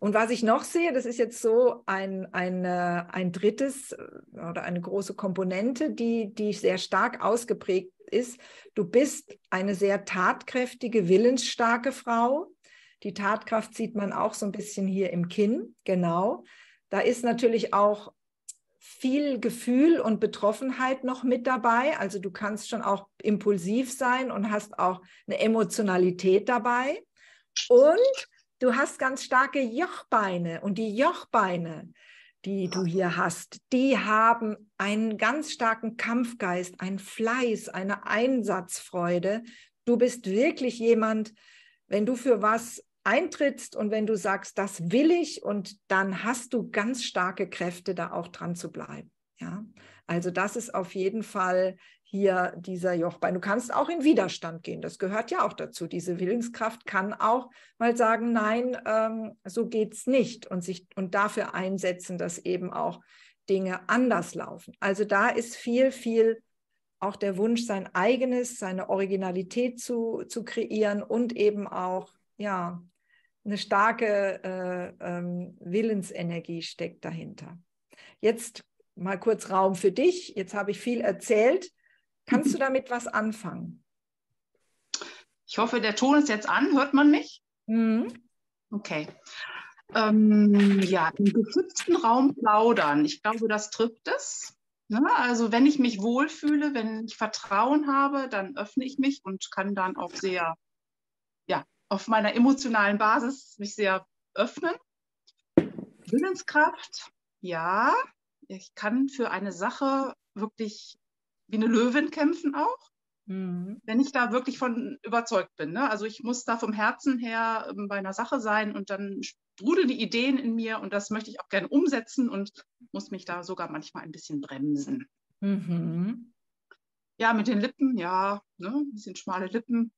Und was ich noch sehe, das ist jetzt so ein, ein, ein drittes äh, oder eine große Komponente, die, die sehr stark ausgeprägt ist. Du bist eine sehr tatkräftige, willensstarke Frau. Die Tatkraft sieht man auch so ein bisschen hier im Kinn, genau. Da ist natürlich auch viel Gefühl und Betroffenheit noch mit dabei. Also du kannst schon auch impulsiv sein und hast auch eine Emotionalität dabei. Und du hast ganz starke Jochbeine und die Jochbeine, die du hier hast, die haben einen ganz starken Kampfgeist, einen Fleiß, eine Einsatzfreude. Du bist wirklich jemand, wenn du für was eintrittst und wenn du sagst, das will ich und dann hast du ganz starke Kräfte, da auch dran zu bleiben. Ja, also das ist auf jeden Fall hier dieser Jochbein. Du kannst auch in Widerstand gehen. Das gehört ja auch dazu. Diese Willenskraft kann auch mal sagen, nein, ähm, so geht's nicht und sich und dafür einsetzen, dass eben auch Dinge anders laufen. Also da ist viel, viel auch der Wunsch, sein eigenes, seine Originalität zu, zu kreieren und eben auch, ja, eine starke äh, ähm, Willensenergie steckt dahinter. Jetzt mal kurz Raum für dich. Jetzt habe ich viel erzählt. Kannst du damit was anfangen? Ich hoffe, der Ton ist jetzt an. Hört man mich? Mhm. Okay. Ähm, ja, im geschützten Raum plaudern. Ich glaube, das trifft es. Ne? Also wenn ich mich wohlfühle, wenn ich Vertrauen habe, dann öffne ich mich und kann dann auch sehr, ja, auf meiner emotionalen Basis mich sehr öffnen. Willenskraft, ja, ich kann für eine Sache wirklich wie eine Löwin kämpfen auch, mhm. wenn ich da wirklich von überzeugt bin. Ne? Also ich muss da vom Herzen her ähm, bei einer Sache sein und dann sprudeln die Ideen in mir und das möchte ich auch gerne umsetzen und muss mich da sogar manchmal ein bisschen bremsen. Mhm. Ja, mit den Lippen, ja, ne? ein bisschen schmale Lippen.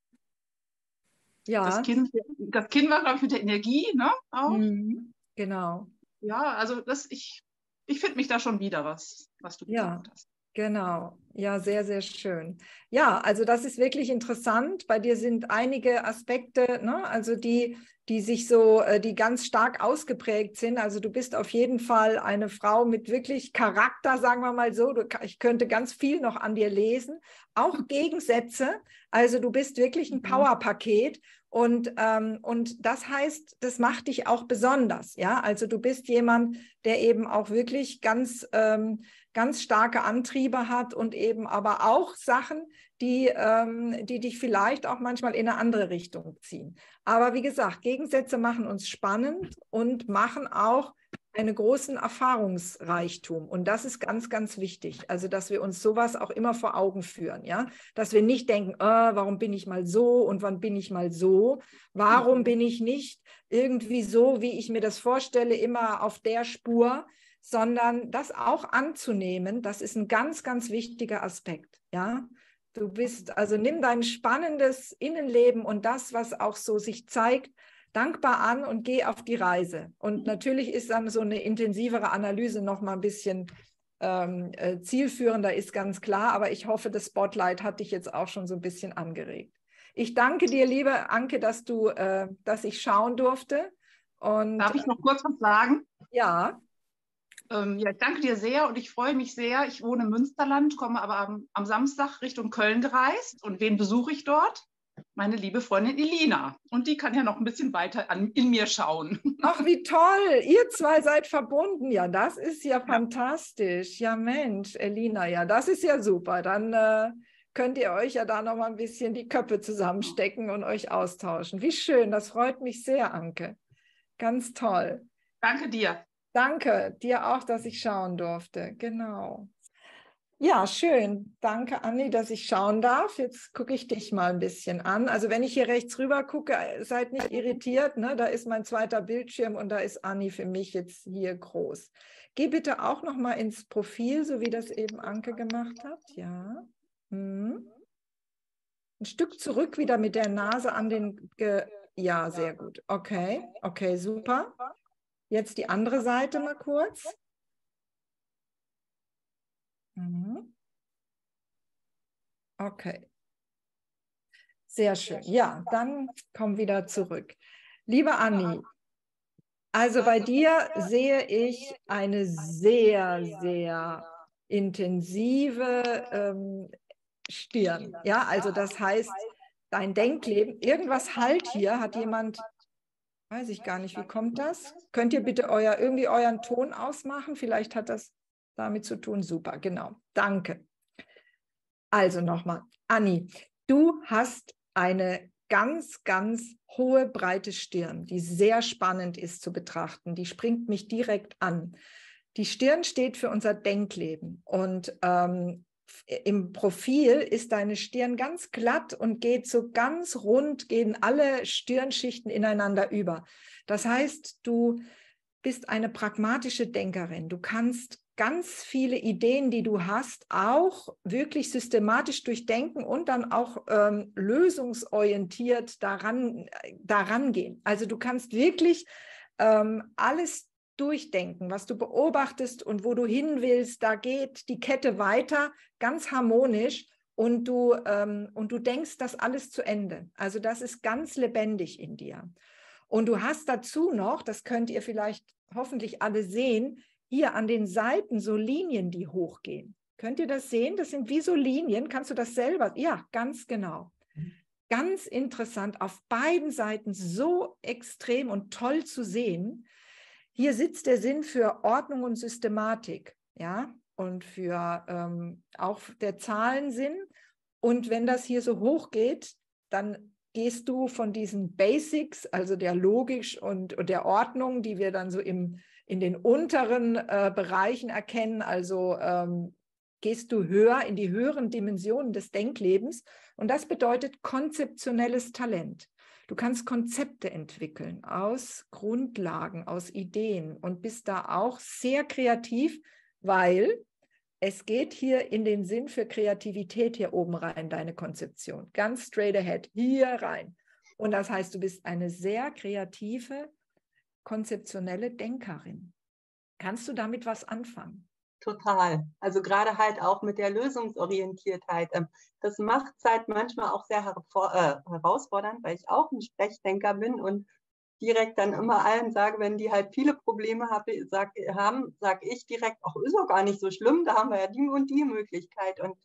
Ja. Das Kind, das kind war, glaube ich, mit der Energie, ne? Auch. Mhm. Genau. Ja, also das, ich, ich finde mich da schon wieder, was, was du ja. gesagt hast. Genau, ja, sehr, sehr schön. Ja, also das ist wirklich interessant. Bei dir sind einige Aspekte, ne, also die, die sich so, äh, die ganz stark ausgeprägt sind. Also du bist auf jeden Fall eine Frau mit wirklich Charakter, sagen wir mal so. Du, ich könnte ganz viel noch an dir lesen. Auch Gegensätze. Also du bist wirklich ein mhm. Powerpaket. Und, ähm, und das heißt, das macht dich auch besonders. Ja, also du bist jemand, der eben auch wirklich ganz ähm, ganz starke Antriebe hat und eben aber auch Sachen, die, ähm, die dich vielleicht auch manchmal in eine andere Richtung ziehen. Aber wie gesagt, Gegensätze machen uns spannend und machen auch einen großen Erfahrungsreichtum. Und das ist ganz, ganz wichtig. Also, dass wir uns sowas auch immer vor Augen führen, ja. Dass wir nicht denken, oh, warum bin ich mal so und wann bin ich mal so? Warum mhm. bin ich nicht irgendwie so, wie ich mir das vorstelle, immer auf der Spur? sondern das auch anzunehmen, das ist ein ganz, ganz wichtiger Aspekt. Ja, du bist, also nimm dein spannendes Innenleben und das, was auch so sich zeigt, dankbar an und geh auf die Reise. Und natürlich ist dann so eine intensivere Analyse noch mal ein bisschen ähm, äh, zielführender, ist ganz klar. Aber ich hoffe, das Spotlight hat dich jetzt auch schon so ein bisschen angeregt. Ich danke dir, liebe Anke, dass du, äh, dass ich schauen durfte. Und, Darf ich noch kurz was sagen? Ja. Ähm, ja, ich danke dir sehr und ich freue mich sehr. Ich wohne im Münsterland, komme aber am, am Samstag Richtung Köln gereist. Und wen besuche ich dort? Meine liebe Freundin Elina. Und die kann ja noch ein bisschen weiter an, in mir schauen. Ach, wie toll. Ihr zwei seid verbunden. Ja, das ist ja, ja. fantastisch. Ja, Mensch, Elina, ja, das ist ja super. Dann äh, könnt ihr euch ja da noch mal ein bisschen die Köpfe zusammenstecken und euch austauschen. Wie schön. Das freut mich sehr, Anke. Ganz toll. Danke dir. Danke dir auch, dass ich schauen durfte. Genau. Ja, schön. Danke, Anni, dass ich schauen darf. Jetzt gucke ich dich mal ein bisschen an. Also wenn ich hier rechts rüber gucke, seid nicht irritiert. Ne? Da ist mein zweiter Bildschirm und da ist Anni für mich jetzt hier groß. Geh bitte auch noch mal ins Profil, so wie das eben Anke gemacht hat. Ja. Hm. Ein Stück zurück wieder mit der Nase an den... Ge ja, sehr gut. Okay, okay, super. Jetzt die andere Seite mal kurz. Mhm. Okay. Sehr schön. Ja, dann komm wieder zurück. Liebe Anni, also bei dir sehe ich eine sehr, sehr intensive ähm, Stirn. Ja, also das heißt, dein Denkleben, irgendwas halt hier, hat jemand Weiß ich gar nicht, wie kommt das? Könnt ihr bitte euer, irgendwie euren Ton ausmachen? Vielleicht hat das damit zu tun. Super, genau. Danke. Also nochmal, Anni, du hast eine ganz, ganz hohe, breite Stirn, die sehr spannend ist zu betrachten. Die springt mich direkt an. Die Stirn steht für unser Denkleben und ähm, im Profil ist deine Stirn ganz glatt und geht so ganz rund, gehen alle Stirnschichten ineinander über. Das heißt, du bist eine pragmatische Denkerin. Du kannst ganz viele Ideen, die du hast, auch wirklich systematisch durchdenken und dann auch ähm, lösungsorientiert daran, daran gehen. Also du kannst wirklich ähm, alles durchdenken, was du beobachtest und wo du hin willst. Da geht die Kette weiter, ganz harmonisch und du, ähm, und du denkst das alles zu Ende. Also das ist ganz lebendig in dir. Und du hast dazu noch, das könnt ihr vielleicht hoffentlich alle sehen, hier an den Seiten so Linien, die hochgehen. Könnt ihr das sehen? Das sind wie so Linien. Kannst du das selber? Ja, ganz genau. Ganz interessant, auf beiden Seiten so extrem und toll zu sehen. Hier sitzt der Sinn für Ordnung und Systematik. Ja, und für ähm, auch der Zahlensinn. Und wenn das hier so hoch geht, dann gehst du von diesen Basics, also der Logik und, und der Ordnung, die wir dann so im, in den unteren äh, Bereichen erkennen, also ähm, gehst du höher in die höheren Dimensionen des Denklebens. Und das bedeutet konzeptionelles Talent. Du kannst Konzepte entwickeln aus Grundlagen, aus Ideen und bist da auch sehr kreativ, weil es geht hier in den Sinn für Kreativität hier oben rein, deine Konzeption. Ganz straight ahead, hier rein. Und das heißt, du bist eine sehr kreative, konzeptionelle Denkerin. Kannst du damit was anfangen? Total. Also gerade halt auch mit der Lösungsorientiertheit. Ähm, das macht es halt manchmal auch sehr äh, herausfordernd, weil ich auch ein Sprechdenker bin und direkt dann immer allen sage, wenn die halt viele Probleme haben, sage ich direkt, ach, ist doch gar nicht so schlimm, da haben wir ja die und die Möglichkeit. Und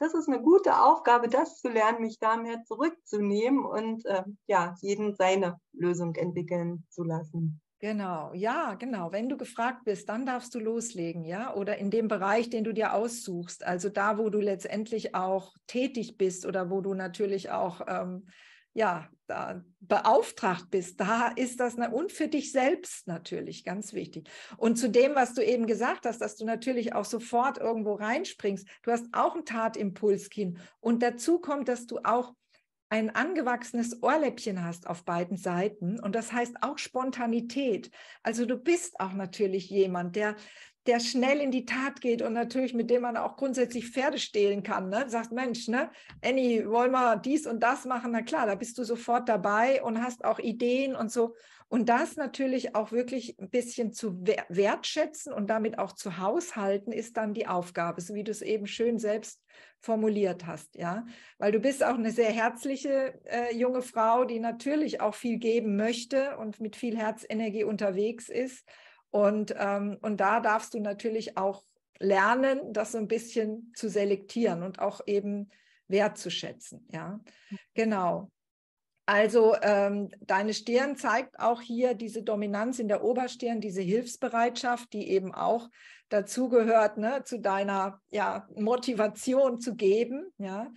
das ist eine gute Aufgabe, das zu lernen, mich da mehr zurückzunehmen und äh, ja, jeden seine Lösung entwickeln zu lassen. Genau, ja, genau. Wenn du gefragt bist, dann darfst du loslegen, ja, oder in dem Bereich, den du dir aussuchst, also da, wo du letztendlich auch tätig bist oder wo du natürlich auch ähm, ja, da beauftragt bist, da ist das, und für dich selbst natürlich ganz wichtig. Und zu dem, was du eben gesagt hast, dass du natürlich auch sofort irgendwo reinspringst, du hast auch ein Tatimpulskin. Und dazu kommt, dass du auch ein angewachsenes Ohrläppchen hast auf beiden Seiten und das heißt auch Spontanität. Also du bist auch natürlich jemand, der der schnell in die Tat geht und natürlich mit dem man auch grundsätzlich Pferde stehlen kann. Ne? Sagt, Mensch, ne, Annie, wollen wir dies und das machen? Na klar, da bist du sofort dabei und hast auch Ideen und so. Und das natürlich auch wirklich ein bisschen zu wertschätzen und damit auch zu haushalten, ist dann die Aufgabe, so wie du es eben schön selbst formuliert hast, ja. Weil du bist auch eine sehr herzliche äh, junge Frau, die natürlich auch viel geben möchte und mit viel Herzenergie unterwegs ist. Und, ähm, und da darfst du natürlich auch lernen, das so ein bisschen zu selektieren und auch eben wertzuschätzen. Ja, genau. Also ähm, deine Stirn zeigt auch hier diese Dominanz in der Oberstirn, diese Hilfsbereitschaft, die eben auch dazugehört, ne, zu deiner ja, Motivation zu geben. Ja.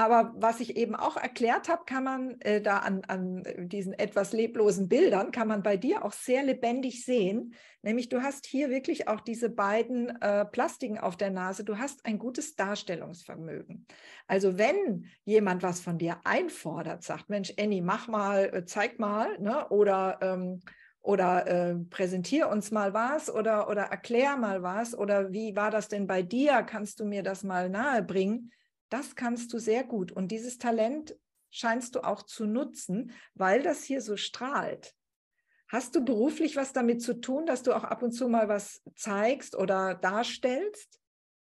Aber was ich eben auch erklärt habe, kann man äh, da an, an diesen etwas leblosen Bildern, kann man bei dir auch sehr lebendig sehen. Nämlich du hast hier wirklich auch diese beiden äh, Plastiken auf der Nase. Du hast ein gutes Darstellungsvermögen. Also wenn jemand was von dir einfordert, sagt, Mensch, Annie, mach mal, äh, zeig mal, ne? oder ähm, oder äh, präsentier uns mal was oder, oder erklär mal was oder wie war das denn bei dir? Kannst du mir das mal nahe bringen? Das kannst du sehr gut. Und dieses Talent scheinst du auch zu nutzen, weil das hier so strahlt. Hast du beruflich was damit zu tun, dass du auch ab und zu mal was zeigst oder darstellst?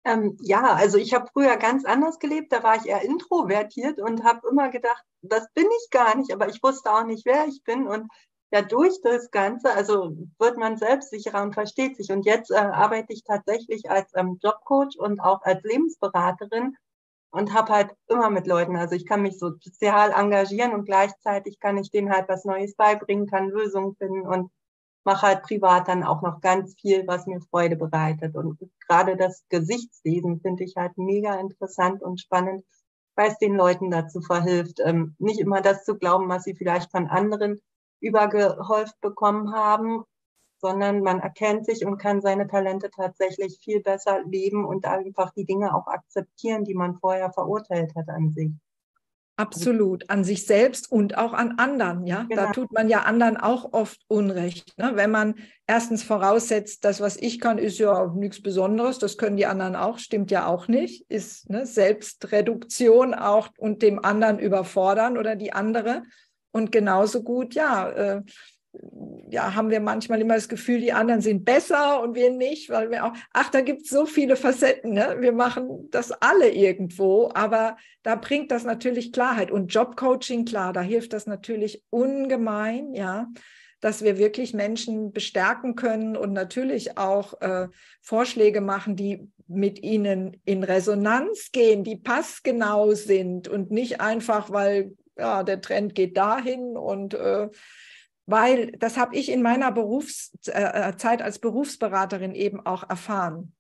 Ähm, ja, also ich habe früher ganz anders gelebt. Da war ich eher introvertiert und habe immer gedacht, das bin ich gar nicht, aber ich wusste auch nicht, wer ich bin. Und ja, durch das Ganze, also wird man selbstsicherer und versteht sich. Und jetzt äh, arbeite ich tatsächlich als ähm, Jobcoach und auch als Lebensberaterin und habe halt immer mit Leuten, also ich kann mich sozial engagieren und gleichzeitig kann ich denen halt was Neues beibringen, kann Lösungen finden und mache halt privat dann auch noch ganz viel, was mir Freude bereitet. Und gerade das Gesichtslesen finde ich halt mega interessant und spannend, weil es den Leuten dazu verhilft, ähm, nicht immer das zu glauben, was sie vielleicht von anderen übergehäuft bekommen haben, sondern man erkennt sich und kann seine Talente tatsächlich viel besser leben und einfach die Dinge auch akzeptieren, die man vorher verurteilt hat an sich. Absolut, an sich selbst und auch an anderen. Ja, genau. da tut man ja anderen auch oft Unrecht. Ne? Wenn man erstens voraussetzt, das, was ich kann, ist ja nichts Besonderes, das können die anderen auch, stimmt ja auch nicht, ist ne, Selbstreduktion auch und dem anderen überfordern oder die andere. Und genauso gut, ja, äh, ja, haben wir manchmal immer das Gefühl, die anderen sind besser und wir nicht, weil wir auch, ach, da gibt es so viele Facetten. Ne? Wir machen das alle irgendwo, aber da bringt das natürlich Klarheit. Und Jobcoaching, klar, da hilft das natürlich ungemein, ja, dass wir wirklich Menschen bestärken können und natürlich auch äh, Vorschläge machen, die mit ihnen in Resonanz gehen, die passgenau sind und nicht einfach, weil ja, der Trend geht dahin und äh, weil das habe ich in meiner Berufszeit äh, äh, als Berufsberaterin eben auch erfahren.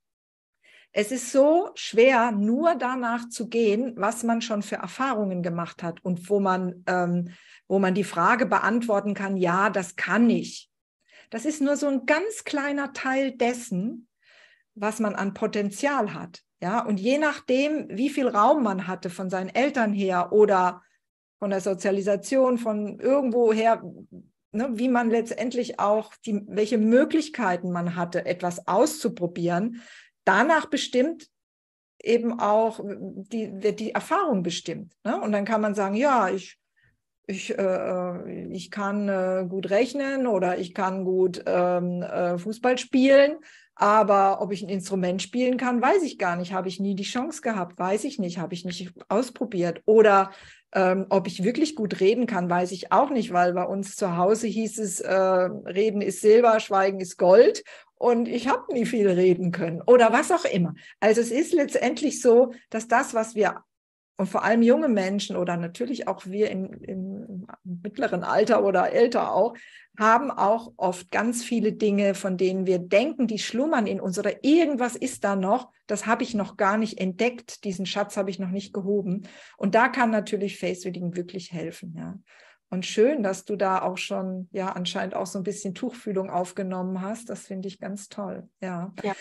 es ist so schwer, nur danach zu gehen, was man schon für Erfahrungen gemacht hat und wo man, ähm, wo man die Frage beantworten kann, ja, das kann ich. Das ist nur so ein ganz kleiner Teil dessen, was man an Potenzial hat. Ja, und je nachdem, wie viel Raum man hatte von seinen Eltern her oder von der Sozialisation, von irgendwo her, ne, wie man letztendlich auch, die, welche Möglichkeiten man hatte, etwas auszuprobieren, danach bestimmt eben auch die, die Erfahrung bestimmt. Ne? Und dann kann man sagen, ja, ich, ich, äh, ich kann äh, gut rechnen oder ich kann gut ähm, äh, Fußball spielen, aber ob ich ein Instrument spielen kann, weiß ich gar nicht. Habe ich nie die Chance gehabt, weiß ich nicht, habe ich nicht ausprobiert. Oder ähm, ob ich wirklich gut reden kann, weiß ich auch nicht, weil bei uns zu Hause hieß es, äh, Reden ist Silber, Schweigen ist Gold und ich habe nie viel reden können oder was auch immer. Also es ist letztendlich so, dass das, was wir und vor allem junge Menschen oder natürlich auch wir in, im mittleren Alter oder älter auch, haben auch oft ganz viele Dinge, von denen wir denken, die schlummern in uns oder irgendwas ist da noch, das habe ich noch gar nicht entdeckt, diesen Schatz habe ich noch nicht gehoben. Und da kann natürlich Face Reading wirklich helfen, ja. Und schön, dass du da auch schon, ja, anscheinend auch so ein bisschen Tuchfühlung aufgenommen hast. Das finde ich ganz toll. Ja. ja.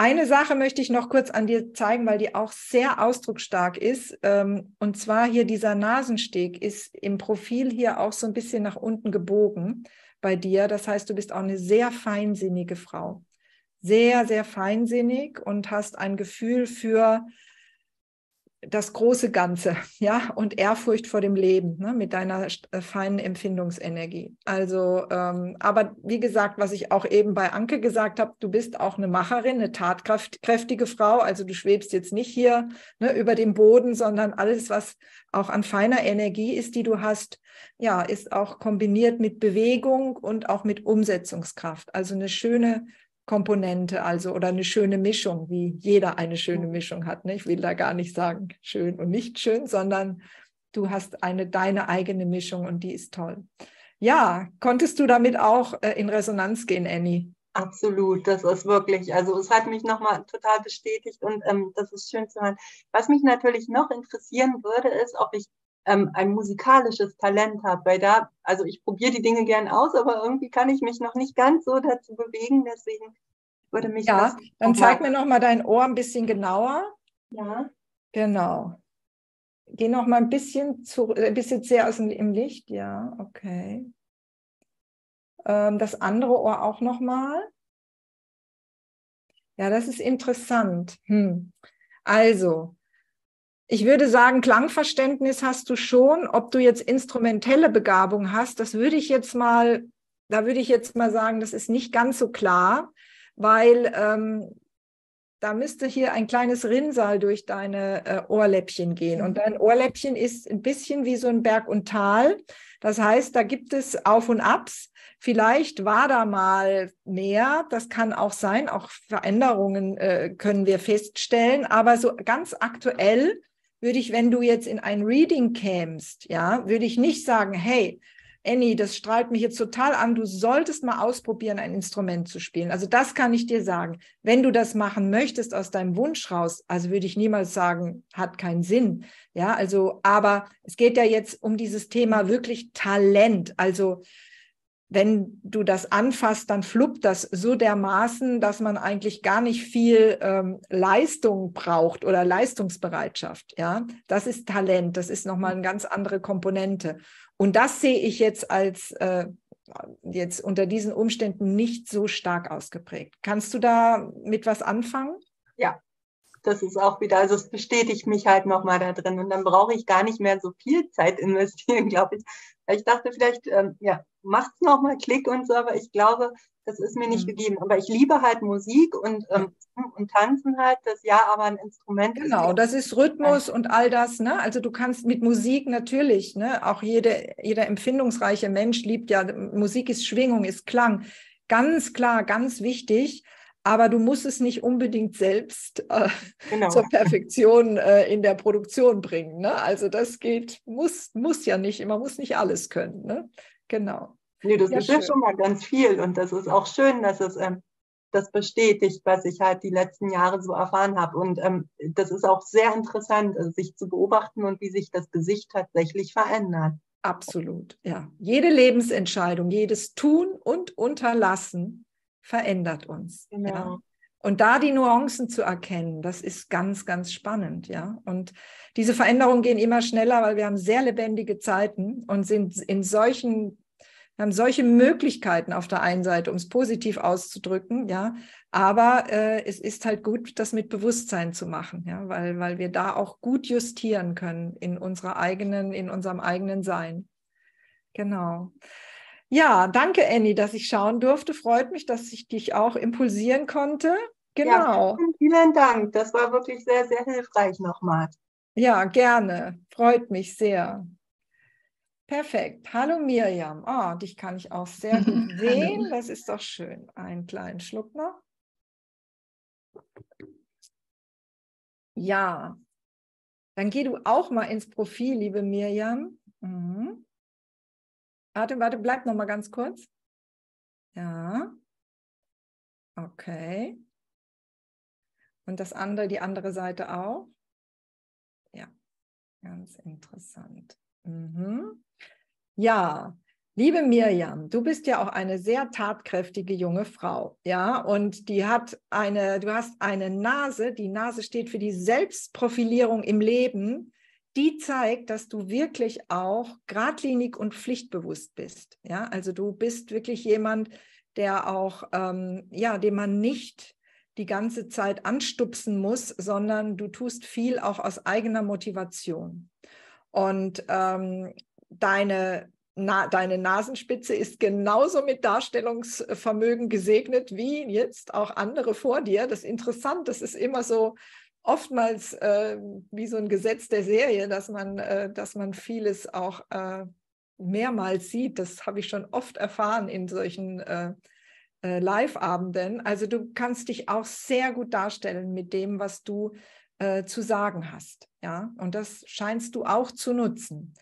Eine Sache möchte ich noch kurz an dir zeigen, weil die auch sehr ausdrucksstark ist. Ähm, und zwar hier dieser Nasensteg ist im Profil hier auch so ein bisschen nach unten gebogen bei dir. Das heißt, du bist auch eine sehr feinsinnige Frau. Sehr, sehr feinsinnig und hast ein Gefühl für das große Ganze, ja, und Ehrfurcht vor dem Leben, ne, mit deiner äh, feinen Empfindungsenergie. Also, ähm, aber wie gesagt, was ich auch eben bei Anke gesagt habe, du bist auch eine Macherin, eine tatkräftige Frau. Also du schwebst jetzt nicht hier ne, über dem Boden, sondern alles, was auch an feiner Energie ist, die du hast, ja, ist auch kombiniert mit Bewegung und auch mit Umsetzungskraft. Also eine schöne Komponente, also oder eine schöne Mischung, wie jeder eine schöne Mischung hat. Ne? Ich will da gar nicht sagen schön und nicht schön, sondern du hast eine deine eigene Mischung und die ist toll. Ja, konntest du damit auch äh, in Resonanz gehen, Annie? Absolut, das ist wirklich, also es hat mich nochmal total bestätigt und ähm, das ist schön zu hören. Was mich natürlich noch interessieren würde, ist, ob ich ähm, ein musikalisches Talent habe, weil da, also ich probiere die Dinge gern aus, aber irgendwie kann ich mich noch nicht ganz so dazu bewegen, deswegen würde mich Ja, dann zeig mir noch mal dein Ohr ein bisschen genauer. Ja. Genau. Geh noch mal ein bisschen zu, ein bisschen sehr aus dem im Licht, ja, okay. Ähm, das andere Ohr auch noch mal. Ja, das ist interessant. Hm. Also, ich würde sagen, Klangverständnis hast du schon. Ob du jetzt instrumentelle Begabung hast, das würde ich jetzt mal, da würde ich jetzt mal sagen, das ist nicht ganz so klar, weil ähm, da müsste hier ein kleines Rinnsal durch deine äh, Ohrläppchen gehen. Und dein Ohrläppchen ist ein bisschen wie so ein Berg und Tal. Das heißt, da gibt es Auf und Abs. Vielleicht war da mal mehr. Das kann auch sein. Auch Veränderungen äh, können wir feststellen. Aber so ganz aktuell würde ich, wenn du jetzt in ein Reading kämst, ja, würde ich nicht sagen, hey, Annie, das strahlt mich jetzt total an, du solltest mal ausprobieren, ein Instrument zu spielen. Also das kann ich dir sagen. Wenn du das machen möchtest aus deinem Wunsch raus, also würde ich niemals sagen, hat keinen Sinn. Ja, also, aber es geht ja jetzt um dieses Thema wirklich Talent. Also wenn du das anfasst, dann fluppt das so dermaßen, dass man eigentlich gar nicht viel ähm, Leistung braucht oder Leistungsbereitschaft. Ja, das ist Talent. Das ist nochmal eine ganz andere Komponente. Und das sehe ich jetzt als äh, jetzt unter diesen Umständen nicht so stark ausgeprägt. Kannst du da mit was anfangen? Ja, das ist auch wieder, also es bestätigt mich halt nochmal da drin und dann brauche ich gar nicht mehr so viel Zeit investieren, glaube ich. Ich dachte vielleicht, ähm, ja, macht's nochmal Klick und so, aber ich glaube, das ist mir nicht mhm. gegeben. Aber ich liebe halt Musik und, ähm, und Tanzen halt, das ja aber ein Instrument genau, ist. das ist Rhythmus und all das, ne? Also du kannst mit Musik natürlich, ne? Auch jede, jeder empfindungsreiche Mensch liebt ja, Musik ist Schwingung, ist Klang. Ganz klar, ganz wichtig aber du musst es nicht unbedingt selbst äh, genau. zur Perfektion äh, in der Produktion bringen. Ne? Also das geht, muss, muss ja nicht, man muss nicht alles können. Ne? Genau. Nee, das ja, ist ja schon mal ganz viel und das ist auch schön, dass es ähm, das bestätigt, was ich halt die letzten Jahre so erfahren habe. Und ähm, das ist auch sehr interessant, also sich zu beobachten und wie sich das Gesicht tatsächlich verändert. Absolut, ja. Jede Lebensentscheidung, jedes Tun und Unterlassen verändert uns. Genau. Ja. Und da die Nuancen zu erkennen, das ist ganz, ganz spannend, ja. Und diese Veränderungen gehen immer schneller, weil wir haben sehr lebendige Zeiten und sind in solchen wir haben solche Möglichkeiten auf der einen Seite, um es positiv auszudrücken, ja, aber äh, es ist halt gut, das mit Bewusstsein zu machen, ja, weil, weil wir da auch gut justieren können in unserer eigenen, in unserem eigenen Sein. Genau. Ja, danke, Annie, dass ich schauen durfte. Freut mich, dass ich dich auch impulsieren konnte. Genau. Ja, vielen Dank. Das war wirklich sehr, sehr hilfreich nochmal. Ja, gerne. Freut mich sehr. Perfekt. Hallo Mirjam. Oh, dich kann ich auch sehr gut sehen. Das ist doch schön. Einen kleinen Schluck noch. Ja. Dann geh du auch mal ins Profil, liebe Mirjam. Mhm. Warte, warte, bleib noch mal ganz kurz. Ja. Okay. Und das andere, die andere Seite auch. Ja, ganz interessant. Mhm. Ja, liebe Mirjam, du bist ja auch eine sehr tatkräftige junge Frau, ja, und die hat eine, du hast eine Nase, die Nase steht für die Selbstprofilierung im Leben, die zeigt, dass du wirklich auch geradlinig und pflichtbewusst bist, ja, also du bist wirklich jemand, der auch, ähm, ja, den man nicht die ganze Zeit anstupsen muss, sondern du tust viel auch aus eigener Motivation. Und ähm, deine, na, deine Nasenspitze ist genauso mit Darstellungsvermögen gesegnet wie jetzt auch andere vor dir. Das ist interessant, das ist immer so oftmals äh, wie so ein Gesetz der Serie, dass man, äh, dass man vieles auch äh, mehrmals sieht. Das habe ich schon oft erfahren in solchen äh, äh, Live-Abenden. Also du kannst dich auch sehr gut darstellen mit dem, was du äh, zu sagen hast. Ja, und das scheinst du auch zu nutzen.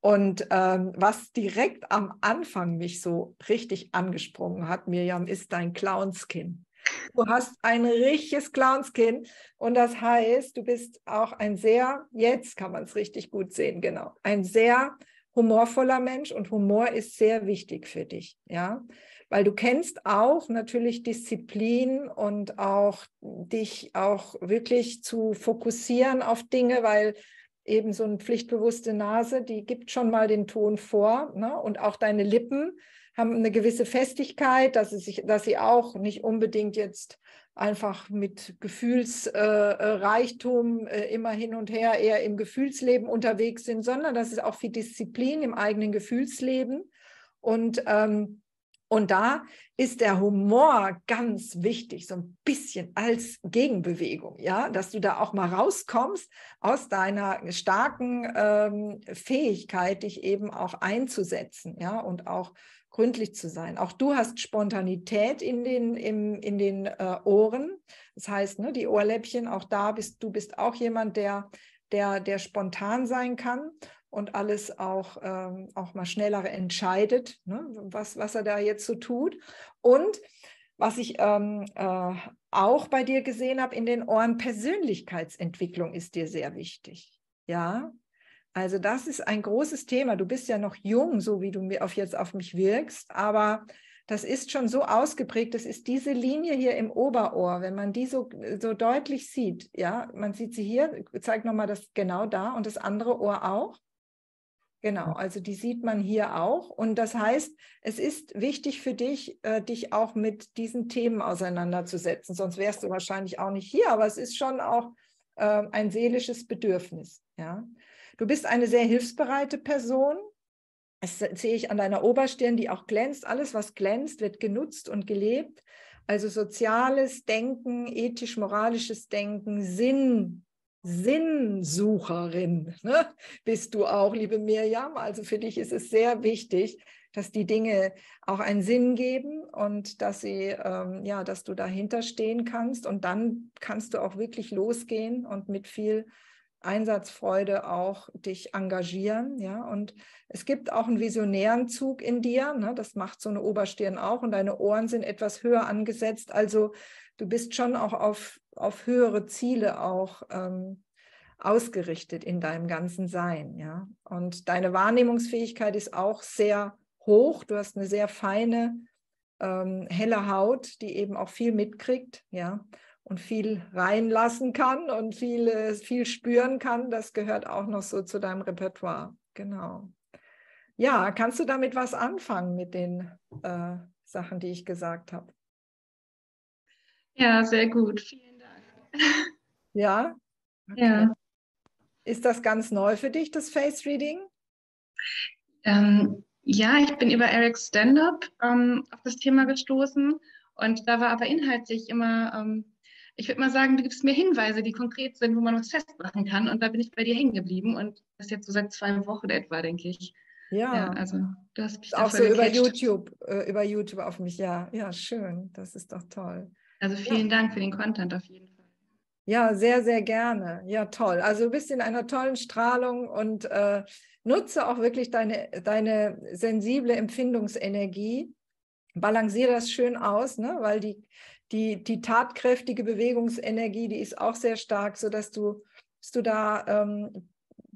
Und ähm, was direkt am Anfang mich so richtig angesprungen hat, Miriam, ist dein Clownskin. Du hast ein richtiges Clownskin und das heißt, du bist auch ein sehr, jetzt kann man es richtig gut sehen, genau, ein sehr humorvoller Mensch und Humor ist sehr wichtig für dich, ja, weil du kennst auch natürlich Disziplin und auch dich auch wirklich zu fokussieren auf Dinge, weil eben so eine pflichtbewusste Nase, die gibt schon mal den Ton vor. Ne? Und auch deine Lippen haben eine gewisse Festigkeit, dass, es sich, dass sie auch nicht unbedingt jetzt einfach mit Gefühlsreichtum äh, äh, immer hin und her eher im Gefühlsleben unterwegs sind, sondern dass es auch viel Disziplin im eigenen Gefühlsleben. Und ähm, und da ist der Humor ganz wichtig, so ein bisschen als Gegenbewegung, ja, dass du da auch mal rauskommst aus deiner starken ähm, Fähigkeit, dich eben auch einzusetzen, ja, und auch gründlich zu sein. Auch du hast Spontanität in den, im, in den äh, Ohren. Das heißt, ne, die Ohrläppchen, auch da bist du bist auch jemand, der, der, der spontan sein kann und alles auch, ähm, auch mal schneller entscheidet, ne, was, was er da jetzt so tut. Und was ich ähm, äh, auch bei dir gesehen habe in den Ohren, Persönlichkeitsentwicklung ist dir sehr wichtig. Ja, also das ist ein großes Thema. Du bist ja noch jung, so wie du mir auf jetzt auf mich wirkst, aber das ist schon so ausgeprägt. Das ist diese Linie hier im Oberohr, wenn man die so, so deutlich sieht. Ja, man sieht sie hier, zeigt nochmal das genau da und das andere Ohr auch. Genau, also die sieht man hier auch. Und das heißt, es ist wichtig für dich, äh, dich auch mit diesen Themen auseinanderzusetzen. Sonst wärst du wahrscheinlich auch nicht hier, aber es ist schon auch äh, ein seelisches Bedürfnis. Ja? Du bist eine sehr hilfsbereite Person. Das sehe ich an deiner Oberstirn, die auch glänzt. Alles, was glänzt, wird genutzt und gelebt. Also soziales Denken, ethisch-moralisches Denken, Sinn, Sinnsucherin ne? bist du auch, liebe Mirjam. Also für dich ist es sehr wichtig, dass die Dinge auch einen Sinn geben und dass sie, ähm, ja, dass du dahinter stehen kannst. Und dann kannst du auch wirklich losgehen und mit viel Einsatzfreude auch dich engagieren, ja. Und es gibt auch einen visionären Zug in dir, ne? das macht so eine Oberstirn auch und deine Ohren sind etwas höher angesetzt. Also du bist schon auch auf, auf höhere Ziele auch ähm, ausgerichtet in deinem ganzen Sein, ja. Und deine Wahrnehmungsfähigkeit ist auch sehr hoch. Du hast eine sehr feine, ähm, helle Haut, die eben auch viel mitkriegt, ja und viel reinlassen kann und viel, viel spüren kann, das gehört auch noch so zu deinem Repertoire. Genau. Ja, kannst du damit was anfangen mit den äh, Sachen, die ich gesagt habe? Ja, sehr gut. Vielen Dank. Ja? Okay. Ja. Ist das ganz neu für dich, das Face Reading? Ähm, ja, ich bin über Eric's Stand-up ähm, auf das Thema gestoßen und da war aber inhaltlich immer ähm, ich würde mal sagen, du gibst mir Hinweise, die konkret sind, wo man was festmachen kann. Und da bin ich bei dir hängen geblieben. Und das ist jetzt so seit zwei Wochen etwa, denke ich. Ja. ja also du hast mich auch so über YouTube, äh, über YouTube auf mich. Ja, ja, schön. Das ist doch toll. Also vielen ja. Dank für den Content auf jeden Fall. Ja, sehr, sehr gerne. Ja, toll. Also du bist in einer tollen Strahlung und äh, nutze auch wirklich deine, deine sensible Empfindungsenergie. Balanciere das schön aus, ne? weil die, die, die tatkräftige Bewegungsenergie, die ist auch sehr stark, sodass du, dass du da ähm,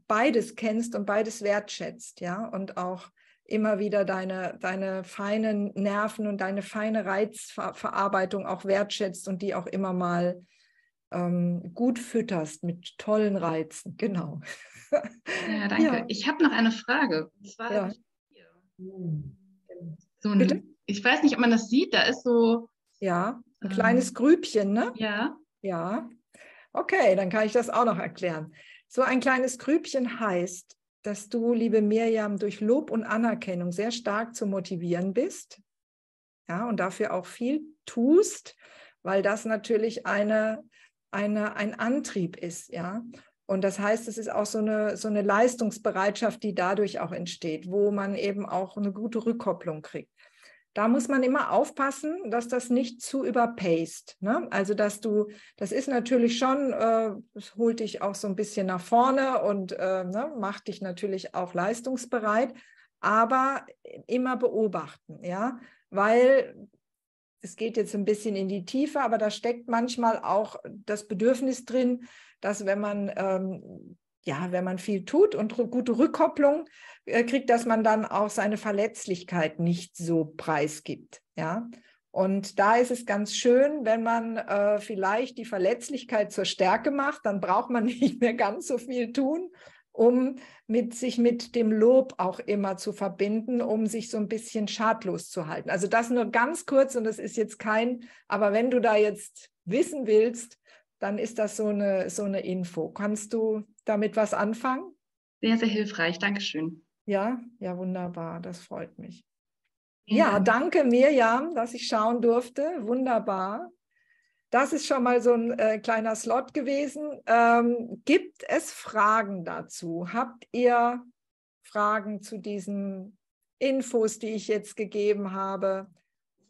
beides kennst und beides wertschätzt, ja, und auch immer wieder deine, deine feinen Nerven und deine feine Reizverarbeitung auch wertschätzt und die auch immer mal ähm, gut fütterst mit tollen Reizen. Genau. Ja, danke. Ja. Ich habe noch eine Frage. ja. so ein, ich weiß nicht, ob man das sieht, da ist so. Ja. Ein kleines ähm, Grübchen, ne? Ja. Ja. Okay, dann kann ich das auch noch erklären. So ein kleines Grübchen heißt, dass du, liebe Mirjam, durch Lob und Anerkennung sehr stark zu motivieren bist. Ja, und dafür auch viel tust, weil das natürlich eine, eine, ein Antrieb ist, ja. Und das heißt, es ist auch so eine, so eine Leistungsbereitschaft, die dadurch auch entsteht, wo man eben auch eine gute Rückkopplung kriegt da muss man immer aufpassen, dass das nicht zu überpaced. Ne? Also, dass du, das ist natürlich schon, äh, holt dich auch so ein bisschen nach vorne und äh, ne, macht dich natürlich auch leistungsbereit, aber immer beobachten, ja, weil es geht jetzt ein bisschen in die Tiefe, aber da steckt manchmal auch das Bedürfnis drin, dass wenn man ähm, ja, wenn man viel tut und gute Rückkopplung äh, kriegt, dass man dann auch seine Verletzlichkeit nicht so preisgibt. Ja. Und da ist es ganz schön, wenn man äh, vielleicht die Verletzlichkeit zur Stärke macht, dann braucht man nicht mehr ganz so viel tun, um mit sich mit dem Lob auch immer zu verbinden, um sich so ein bisschen schadlos zu halten. Also das nur ganz kurz und das ist jetzt kein, aber wenn du da jetzt wissen willst, dann ist das so eine, so eine Info. Kannst du damit was anfangen? Sehr, sehr hilfreich. Dankeschön. Ja, ja, wunderbar. Das freut mich. Ja, ja danke Mirjam, dass ich schauen durfte. Wunderbar. Das ist schon mal so ein äh, kleiner Slot gewesen. Ähm, gibt es Fragen dazu? Habt ihr Fragen zu diesen Infos, die ich jetzt gegeben habe?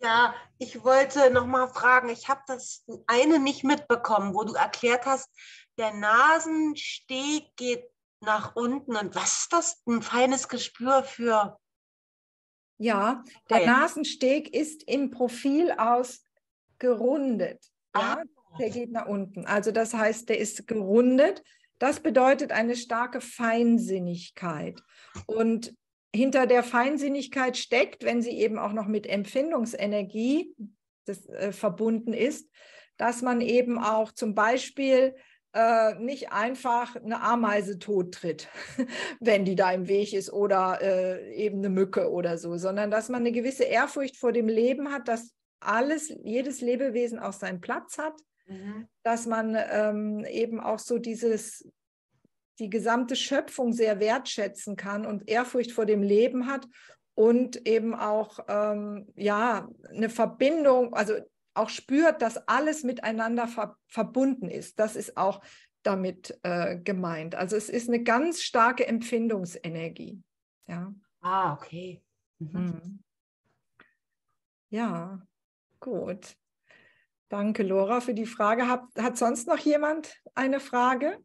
Ja, ich wollte noch mal fragen, ich habe das eine nicht mitbekommen, wo du erklärt hast, der Nasensteg geht nach unten. Und was ist das? Ein feines Gespür für. Ja, der okay. Nasensteg ist im Profil aus gerundet. Ja, ah. der geht nach unten. Also das heißt, der ist gerundet. Das bedeutet eine starke Feinsinnigkeit. Und hinter der Feinsinnigkeit steckt, wenn sie eben auch noch mit Empfindungsenergie das, äh, verbunden ist, dass man eben auch zum Beispiel äh, nicht einfach eine Ameise tottritt, wenn die da im Weg ist oder äh, eben eine Mücke oder so, sondern dass man eine gewisse Ehrfurcht vor dem Leben hat, dass alles, jedes Lebewesen auch seinen Platz hat, mhm. dass man ähm, eben auch so dieses die gesamte Schöpfung sehr wertschätzen kann und Ehrfurcht vor dem Leben hat und eben auch ähm, ja eine Verbindung, also auch spürt, dass alles miteinander ver verbunden ist. Das ist auch damit äh, gemeint. Also es ist eine ganz starke Empfindungsenergie. Ja. Ah, okay. Mhm. Mhm. Ja, gut. Danke, Laura, für die Frage. Hat, hat sonst noch jemand eine Frage?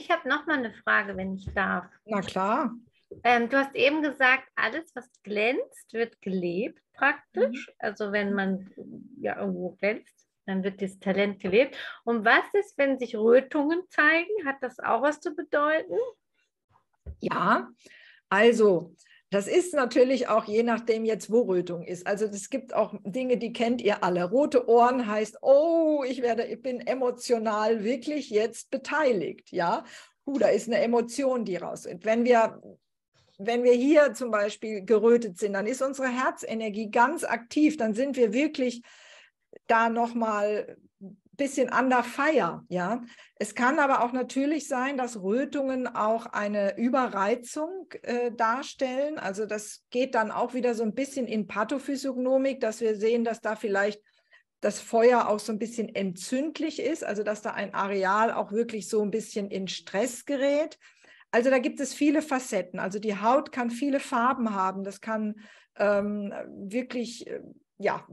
Ich habe noch mal eine Frage, wenn ich darf. Na klar. Ähm, du hast eben gesagt, alles, was glänzt, wird gelebt praktisch. Mhm. Also wenn man ja irgendwo glänzt, dann wird das Talent gelebt. Und was ist, wenn sich Rötungen zeigen? Hat das auch was zu bedeuten? Ja, also das ist natürlich auch je nachdem jetzt, wo Rötung ist. Also es gibt auch Dinge, die kennt ihr alle. Rote Ohren heißt, oh, ich werde, ich bin emotional wirklich jetzt beteiligt. Ja, uh, da ist eine Emotion, die raus ist. Wenn wir wenn wir hier zum Beispiel gerötet sind, dann ist unsere Herzenergie ganz aktiv, dann sind wir wirklich da nochmal bisschen under fire, ja. Es kann aber auch natürlich sein, dass Rötungen auch eine Überreizung äh, darstellen. Also das geht dann auch wieder so ein bisschen in Pathophysiognomik, dass wir sehen, dass da vielleicht das Feuer auch so ein bisschen entzündlich ist, also dass da ein Areal auch wirklich so ein bisschen in Stress gerät. Also da gibt es viele Facetten. Also die Haut kann viele Farben haben. Das kann ähm, wirklich, äh, ja,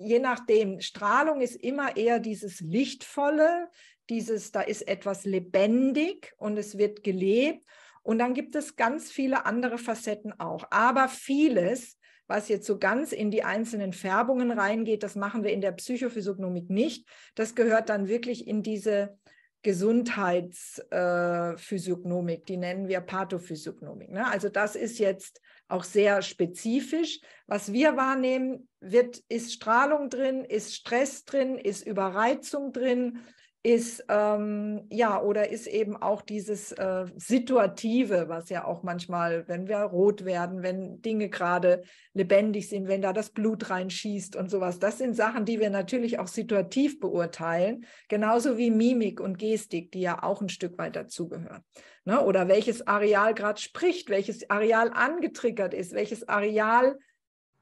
je nachdem, Strahlung ist immer eher dieses Lichtvolle, dieses, da ist etwas lebendig und es wird gelebt. Und dann gibt es ganz viele andere Facetten auch. Aber vieles, was jetzt so ganz in die einzelnen Färbungen reingeht, das machen wir in der Psychophysiognomik nicht. Das gehört dann wirklich in diese Gesundheitsphysiognomik, äh, die nennen wir Pathophysiognomik. Ne? Also das ist jetzt auch sehr spezifisch. Was wir wahrnehmen, wird, ist Strahlung drin, ist Stress drin, ist Überreizung drin, ist ähm, ja oder ist eben auch dieses äh, situative, was ja auch manchmal, wenn wir rot werden, wenn Dinge gerade lebendig sind, wenn da das Blut reinschießt und sowas. Das sind Sachen, die wir natürlich auch situativ beurteilen, genauso wie Mimik und Gestik, die ja auch ein Stück weit dazugehören. Ne? Oder welches Areal gerade spricht, welches Areal angetriggert ist, welches Areal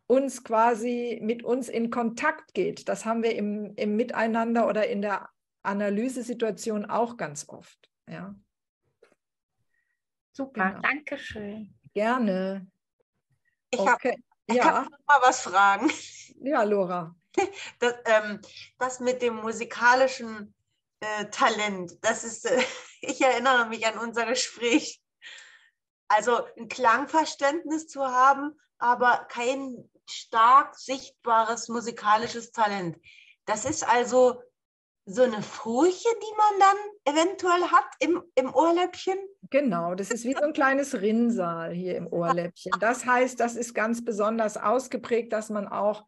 uns quasi mit uns in Kontakt geht. Das haben wir im, im Miteinander oder in der Analysesituation auch ganz oft. Ja. Super, genau. danke schön. Gerne. Ich okay. habe ja. hab noch mal was fragen. Ja, Laura. Das, ähm, das mit dem musikalischen äh, Talent, das ist, äh, ich erinnere mich an unser Gespräch. Also ein Klangverständnis zu haben, aber kein stark sichtbares musikalisches Talent. Das ist also so eine Furche, die man dann eventuell hat im, im Ohrläppchen? Genau, das ist wie so ein kleines Rinnsal hier im Ohrläppchen. Das heißt, das ist ganz besonders ausgeprägt, dass man auch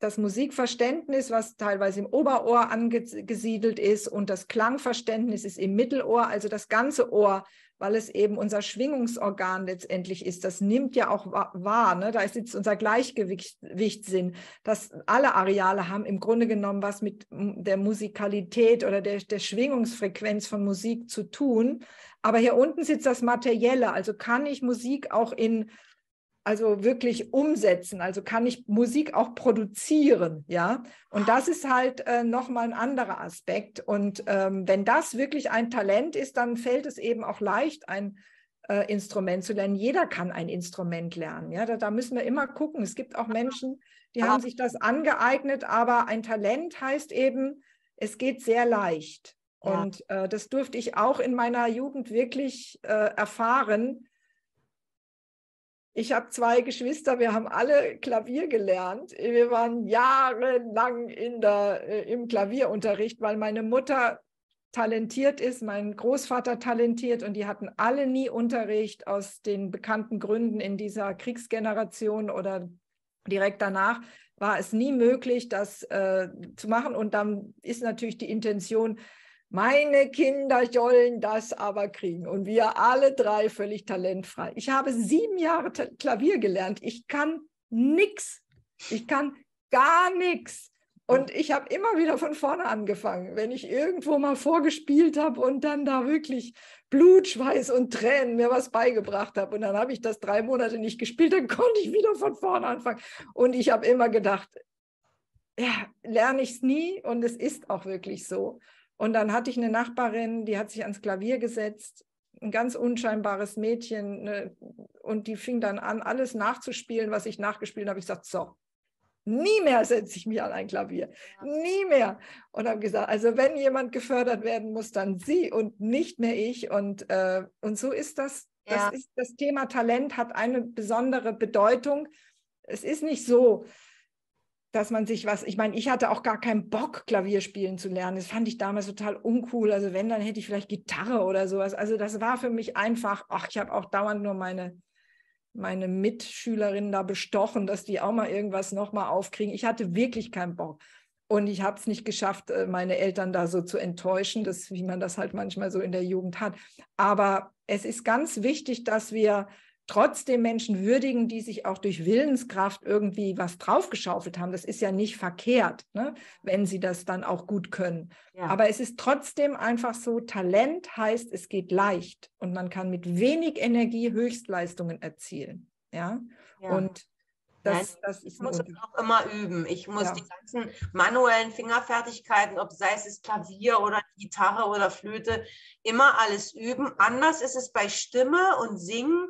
das Musikverständnis, was teilweise im Oberohr angesiedelt ist, und das Klangverständnis ist im Mittelohr, also das ganze Ohr weil es eben unser Schwingungsorgan letztendlich ist. Das nimmt ja auch wahr, ne? da ist jetzt unser Gleichgewichtssinn. dass alle Areale haben im Grunde genommen was mit der Musikalität oder der, der Schwingungsfrequenz von Musik zu tun. Aber hier unten sitzt das Materielle, also kann ich Musik auch in also wirklich umsetzen. Also kann ich Musik auch produzieren, ja. Und das ist halt äh, nochmal ein anderer Aspekt. Und ähm, wenn das wirklich ein Talent ist, dann fällt es eben auch leicht, ein äh, Instrument zu lernen. Jeder kann ein Instrument lernen, ja. Da, da müssen wir immer gucken. Es gibt auch Menschen, die haben sich das angeeignet, aber ein Talent heißt eben, es geht sehr leicht. Ja. Und äh, das durfte ich auch in meiner Jugend wirklich äh, erfahren ich habe zwei Geschwister, wir haben alle Klavier gelernt. Wir waren jahrelang in der, äh, im Klavierunterricht, weil meine Mutter talentiert ist, mein Großvater talentiert und die hatten alle nie Unterricht aus den bekannten Gründen in dieser Kriegsgeneration oder direkt danach war es nie möglich, das äh, zu machen. Und dann ist natürlich die Intention, meine Kinder sollen das aber kriegen. Und wir alle drei völlig talentfrei. Ich habe sieben Jahre Klavier gelernt. Ich kann nichts. Ich kann gar nichts. Und ich habe immer wieder von vorne angefangen, wenn ich irgendwo mal vorgespielt habe und dann da wirklich Blut, Schweiß und Tränen mir was beigebracht habe. Und dann habe ich das drei Monate nicht gespielt, dann konnte ich wieder von vorne anfangen. Und ich habe immer gedacht, ja, lerne ich es nie und es ist auch wirklich so. Und dann hatte ich eine Nachbarin, die hat sich ans Klavier gesetzt, ein ganz unscheinbares Mädchen, ne, und die fing dann an, alles nachzuspielen, was ich nachgespielt habe. Ich sagte, so, Nie mehr setze ich mich an ein Klavier. Nie mehr. Und habe gesagt, also wenn jemand gefördert werden muss, dann sie und nicht mehr ich. Und, äh, und so ist das. Das, ja. ist, das Thema Talent hat eine besondere Bedeutung. Es ist nicht so, dass man sich was, ich meine, ich hatte auch gar keinen Bock, Klavier spielen zu lernen. Das fand ich damals total uncool. Also wenn, dann hätte ich vielleicht Gitarre oder sowas. Also das war für mich einfach, ach, ich habe auch dauernd nur meine, meine Mitschülerinnen da bestochen, dass die auch mal irgendwas nochmal aufkriegen. Ich hatte wirklich keinen Bock. Und ich habe es nicht geschafft, äh, meine Eltern da so zu enttäuschen, das, wie man das halt manchmal so in der Jugend hat. Aber es ist ganz wichtig, dass wir trotzdem Menschen würdigen, die sich auch durch Willenskraft irgendwie was draufgeschaufelt haben. Das ist ja nicht verkehrt, ne? wenn sie das dann auch gut können. Ja. Aber es ist trotzdem einfach so, Talent heißt, es geht leicht und man kann mit wenig Energie Höchstleistungen erzielen. Ja, ja. und das, das ich muss es auch immer üben. Ich muss ja. die ganzen manuellen Fingerfertigkeiten, ob sei es Klavier oder Gitarre oder Flöte, immer alles üben. Anders ist es bei Stimme und Singen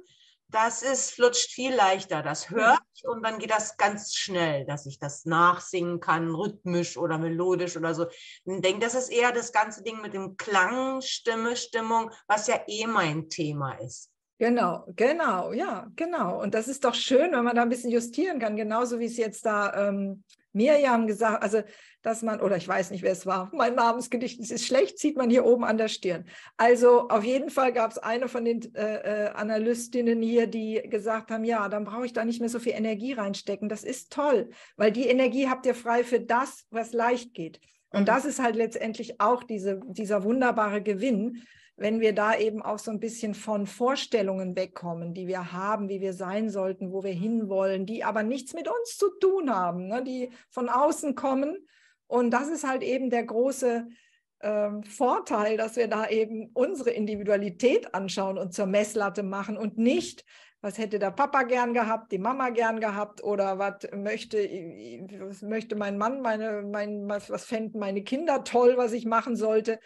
das ist, flutscht viel leichter. Das höre ich und dann geht das ganz schnell, dass ich das nachsingen kann, rhythmisch oder melodisch oder so. Ich denke, das ist eher das ganze Ding mit dem Klang, Stimme, Stimmung, was ja eh mein Thema ist. Genau, genau, ja, genau. Und das ist doch schön, wenn man da ein bisschen justieren kann, genauso wie es jetzt da ähm, Mirjam gesagt, also dass man, oder ich weiß nicht, wer es war, mein Namensgedicht ist schlecht, sieht man hier oben an der Stirn. Also auf jeden Fall gab es eine von den äh, äh, Analystinnen hier, die gesagt haben, ja, dann brauche ich da nicht mehr so viel Energie reinstecken. Das ist toll, weil die Energie habt ihr frei für das, was leicht geht. Und mhm. das ist halt letztendlich auch diese, dieser wunderbare Gewinn, wenn wir da eben auch so ein bisschen von Vorstellungen wegkommen, die wir haben, wie wir sein sollten, wo wir hinwollen, die aber nichts mit uns zu tun haben, ne, die von außen kommen. Und das ist halt eben der große äh, Vorteil, dass wir da eben unsere Individualität anschauen und zur Messlatte machen und nicht, was hätte der Papa gern gehabt, die Mama gern gehabt oder was möchte, was möchte mein Mann, meine, mein, was, was fänden meine Kinder toll, was ich machen sollte.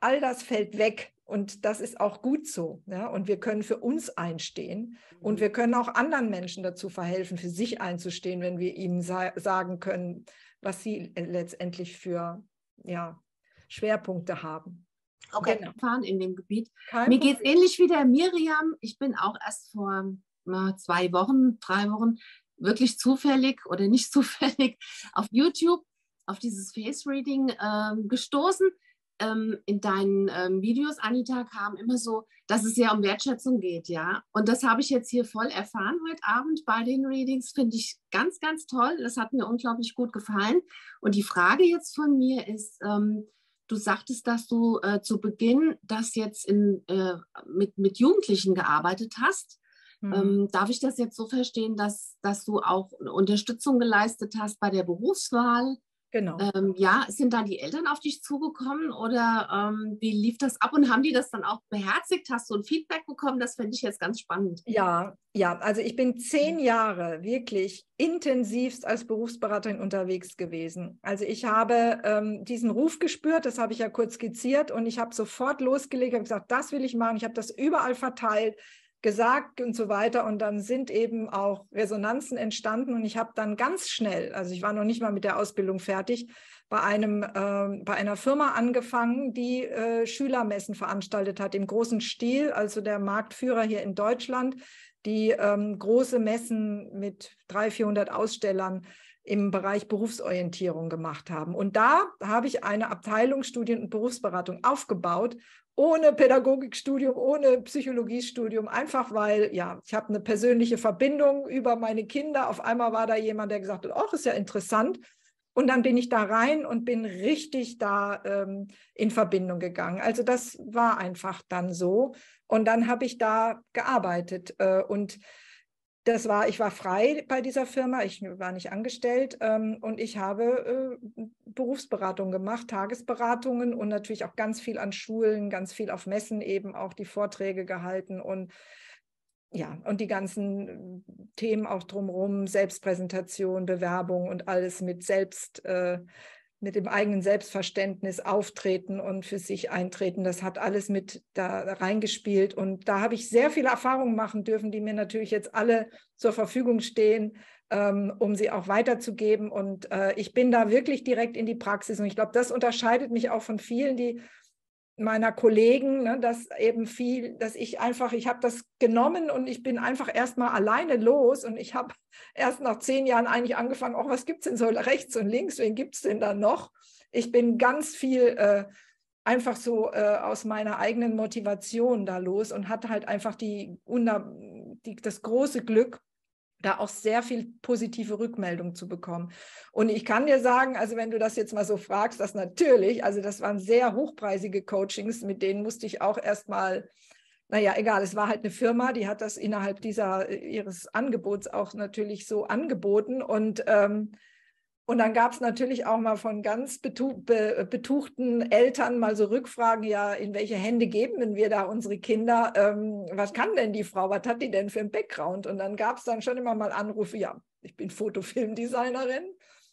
All das fällt weg, und das ist auch gut so. Ja? Und wir können für uns einstehen und mhm. wir können auch anderen Menschen dazu verhelfen, für sich einzustehen, wenn wir ihnen sa sagen können, was sie letztendlich für ja, Schwerpunkte haben. Okay, genau. fahren in dem Gebiet. Kein Mir geht es ähnlich wie der Miriam. Ich bin auch erst vor na, zwei Wochen, drei Wochen wirklich zufällig oder nicht zufällig auf YouTube auf dieses Face Reading ähm, gestoßen ähm, in deinen ähm, Videos, Anita, kam immer so, dass es ja um Wertschätzung geht, ja. Und das habe ich jetzt hier voll erfahren heute Abend bei den Readings. Finde ich ganz, ganz toll. Das hat mir unglaublich gut gefallen. Und die Frage jetzt von mir ist, ähm, du sagtest, dass du äh, zu Beginn das jetzt in, äh, mit, mit Jugendlichen gearbeitet hast. Mhm. Ähm, darf ich das jetzt so verstehen, dass, dass du auch Unterstützung geleistet hast bei der Berufswahl? Genau. Ähm, ja, sind dann die Eltern auf dich zugekommen oder ähm, wie lief das ab und haben die das dann auch beherzigt? Hast du ein Feedback bekommen? Das fände ich jetzt ganz spannend. Ja, ja, also ich bin zehn Jahre wirklich intensivst als Berufsberaterin unterwegs gewesen. Also ich habe ähm, diesen Ruf gespürt, das habe ich ja kurz skizziert und ich habe sofort losgelegt, habe gesagt, das will ich machen. Ich habe das überall verteilt gesagt und so weiter. Und dann sind eben auch Resonanzen entstanden. Und ich habe dann ganz schnell, also ich war noch nicht mal mit der Ausbildung fertig, bei, einem, äh, bei einer Firma angefangen, die äh, Schülermessen veranstaltet hat im großen Stil, also der Marktführer hier in Deutschland, die ähm, große Messen mit 300, 400 Ausstellern im Bereich Berufsorientierung gemacht haben. Und da habe ich eine Abteilung Studien- und Berufsberatung aufgebaut ohne Pädagogikstudium, ohne Psychologiestudium, einfach weil, ja, ich habe eine persönliche Verbindung über meine Kinder. Auf einmal war da jemand, der gesagt hat, ach, ist ja interessant. Und dann bin ich da rein und bin richtig da ähm, in Verbindung gegangen. Also das war einfach dann so. Und dann habe ich da gearbeitet. Äh, und das war, ich war frei bei dieser Firma, ich war nicht angestellt ähm, und ich habe äh, Berufsberatung gemacht, Tagesberatungen und natürlich auch ganz viel an Schulen, ganz viel auf Messen eben auch die Vorträge gehalten und ja, und die ganzen Themen auch drumherum, Selbstpräsentation, Bewerbung und alles mit Selbst, äh, mit dem eigenen Selbstverständnis auftreten und für sich eintreten. Das hat alles mit da reingespielt. Und da habe ich sehr viele Erfahrungen machen dürfen, die mir natürlich jetzt alle zur Verfügung stehen, ähm, um sie auch weiterzugeben. Und äh, ich bin da wirklich direkt in die Praxis. Und ich glaube, das unterscheidet mich auch von vielen, die meiner Kollegen, ne, dass eben viel, dass ich einfach, ich habe das genommen und ich bin einfach erstmal alleine los und ich habe erst nach zehn Jahren eigentlich angefangen, auch oh, was gibt es denn so rechts und links, wen gibt es denn da noch? Ich bin ganz viel äh, einfach so äh, aus meiner eigenen Motivation da los und hatte halt einfach die, die, das große Glück, da auch sehr viel positive Rückmeldung zu bekommen. Und ich kann dir sagen, also wenn du das jetzt mal so fragst, das natürlich, also das waren sehr hochpreisige Coachings, mit denen musste ich auch erstmal, naja, egal, es war halt eine Firma, die hat das innerhalb dieser ihres Angebots auch natürlich so angeboten und ähm, und dann gab es natürlich auch mal von ganz betu be betuchten Eltern mal so Rückfragen, ja, in welche Hände geben wir da unsere Kinder? Ähm, was kann denn die Frau? Was hat die denn für einen Background? Und dann gab es dann schon immer mal Anrufe, ja, ich bin Fotofilmdesignerin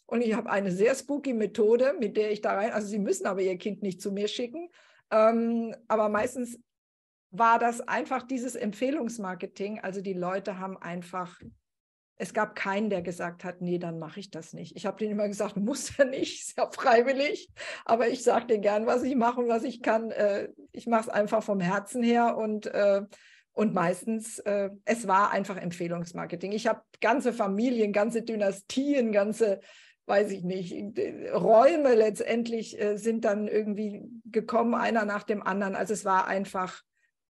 und ich habe eine sehr spooky Methode, mit der ich da rein, also Sie müssen aber Ihr Kind nicht zu mir schicken, ähm, aber meistens war das einfach dieses Empfehlungsmarketing. Also die Leute haben einfach es gab keinen, der gesagt hat, nee, dann mache ich das nicht. Ich habe denen immer gesagt, muss ja nicht, ist ja freiwillig, aber ich sage dir gern, was ich mache und was ich kann. Äh, ich mache es einfach vom Herzen her und, äh, und meistens, äh, es war einfach Empfehlungsmarketing. Ich habe ganze Familien, ganze Dynastien, ganze, weiß ich nicht, Räume letztendlich sind dann irgendwie gekommen, einer nach dem anderen. Also es war einfach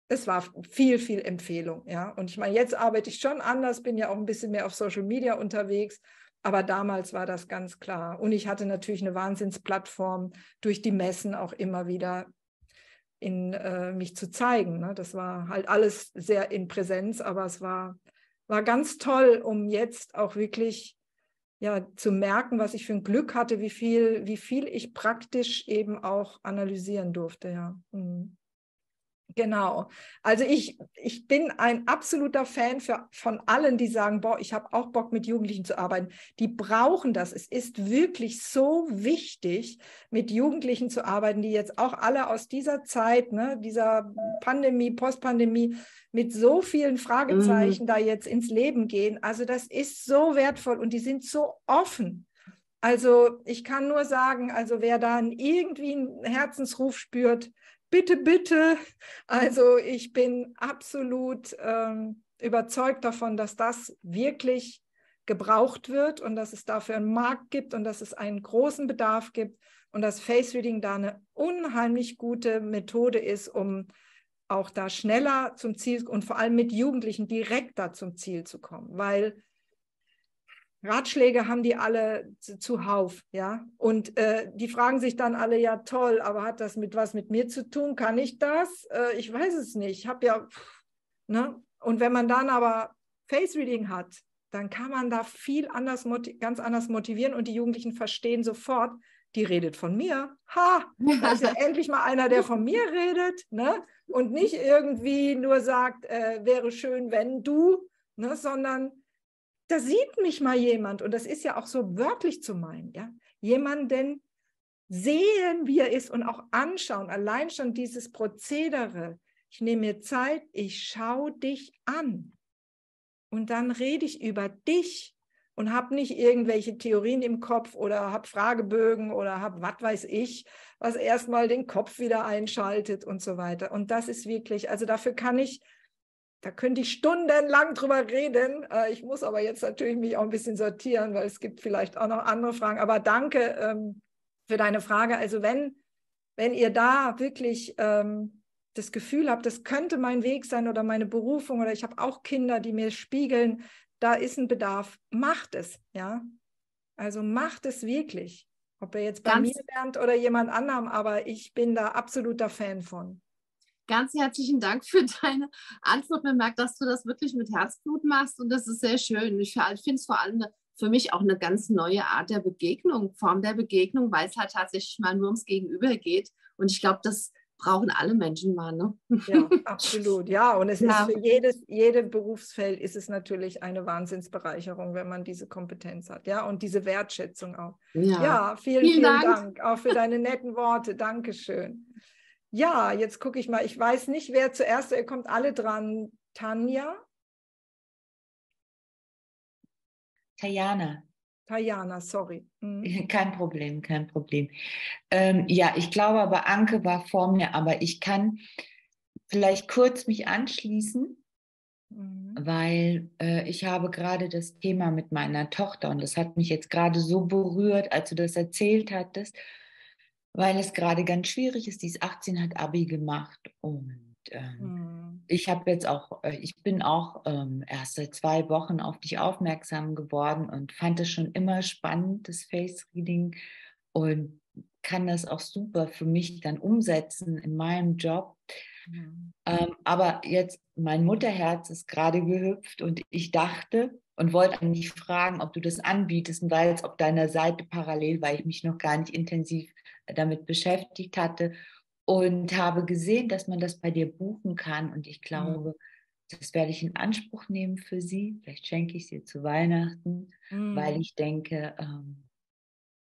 es war viel, viel Empfehlung, ja. Und ich meine, jetzt arbeite ich schon anders, bin ja auch ein bisschen mehr auf Social Media unterwegs, aber damals war das ganz klar. Und ich hatte natürlich eine Wahnsinnsplattform durch die Messen auch immer wieder in äh, mich zu zeigen. Ne? Das war halt alles sehr in Präsenz, aber es war, war ganz toll, um jetzt auch wirklich ja, zu merken, was ich für ein Glück hatte, wie viel, wie viel ich praktisch eben auch analysieren durfte, ja. Mhm. Genau. Also ich, ich bin ein absoluter Fan für, von allen, die sagen, boah, ich habe auch Bock mit Jugendlichen zu arbeiten. Die brauchen das. Es ist wirklich so wichtig, mit Jugendlichen zu arbeiten, die jetzt auch alle aus dieser Zeit, ne, dieser Pandemie, Postpandemie, mit so vielen Fragezeichen mhm. da jetzt ins Leben gehen. Also das ist so wertvoll und die sind so offen. Also ich kann nur sagen, also wer da irgendwie einen Herzensruf spürt, bitte, bitte. Also ich bin absolut ähm, überzeugt davon, dass das wirklich gebraucht wird und dass es dafür einen Markt gibt und dass es einen großen Bedarf gibt und dass Face Reading da eine unheimlich gute Methode ist, um auch da schneller zum Ziel und vor allem mit Jugendlichen direkter zum Ziel zu kommen, weil Ratschläge haben die alle zuhauf, ja. Und äh, die fragen sich dann alle, ja toll, aber hat das mit was mit mir zu tun? Kann ich das? Äh, ich weiß es nicht. Ich habe ja, ne? Und wenn man dann aber Face Reading hat, dann kann man da viel anders, ganz anders motivieren und die Jugendlichen verstehen sofort, die redet von mir. Ha, da ist ja endlich mal einer, der von mir redet, ne? Und nicht irgendwie nur sagt, äh, wäre schön, wenn du, ne? Sondern da sieht mich mal jemand, und das ist ja auch so wörtlich zu meinen, ja, jemanden sehen, wie er ist und auch anschauen, allein schon dieses Prozedere. Ich nehme mir Zeit, ich schaue dich an und dann rede ich über dich und habe nicht irgendwelche Theorien im Kopf oder habe Fragebögen oder habe was weiß ich, was erstmal den Kopf wieder einschaltet und so weiter. Und das ist wirklich, also dafür kann ich da könnte ich stundenlang drüber reden. Äh, ich muss aber jetzt natürlich mich auch ein bisschen sortieren, weil es gibt vielleicht auch noch andere Fragen. Aber danke ähm, für deine Frage. Also wenn, wenn ihr da wirklich ähm, das Gefühl habt, das könnte mein Weg sein oder meine Berufung oder ich habe auch Kinder, die mir spiegeln, da ist ein Bedarf, macht es, ja. Also macht es wirklich. Ob ihr jetzt bei Ganz mir lernt oder jemand anderem, aber ich bin da absoluter Fan von. Ganz herzlichen Dank für deine Antwort. Man merkt, dass du das wirklich mit Herzblut machst und das ist sehr schön. Ich finde es vor allem eine, für mich auch eine ganz neue Art der Begegnung, Form der Begegnung, weil es halt tatsächlich mal nur ums Gegenüber geht. Und ich glaube, das brauchen alle Menschen mal. Ne? Ja, absolut. Ja, und es ja. ist für jedes, jede Berufsfeld ist es natürlich eine Wahnsinnsbereicherung, wenn man diese Kompetenz hat. Ja, und diese Wertschätzung auch. Ja, ja vielen, vielen, vielen Dank. Dank auch für deine netten Worte. Dankeschön. Ja, jetzt gucke ich mal. Ich weiß nicht, wer zuerst, ihr kommt alle dran. Tanja? Tajana. Tajana, sorry. Mhm. Kein Problem, kein Problem. Ähm, ja, ich glaube aber, Anke war vor mir, aber ich kann vielleicht kurz mich anschließen, mhm. weil äh, ich habe gerade das Thema mit meiner Tochter und das hat mich jetzt gerade so berührt, als du das erzählt hattest weil es gerade ganz schwierig ist. Die ist 18, hat Abi gemacht und ähm, mhm. ich habe jetzt auch, äh, ich bin auch ähm, erst seit zwei Wochen auf dich aufmerksam geworden und fand es schon immer spannend, das Face Reading und kann das auch super für mich dann umsetzen in meinem Job. Mhm. Ähm, aber jetzt, mein Mutterherz ist gerade gehüpft und ich dachte und wollte eigentlich fragen, ob du das anbietest und war jetzt auf deiner Seite parallel, weil ich mich noch gar nicht intensiv damit beschäftigt hatte und habe gesehen, dass man das bei dir buchen kann. Und ich mhm. glaube, mhm. das werde ich in Anspruch nehmen für sie. Vielleicht schenke ich sie zu Weihnachten, mhm. weil ich denke, ähm,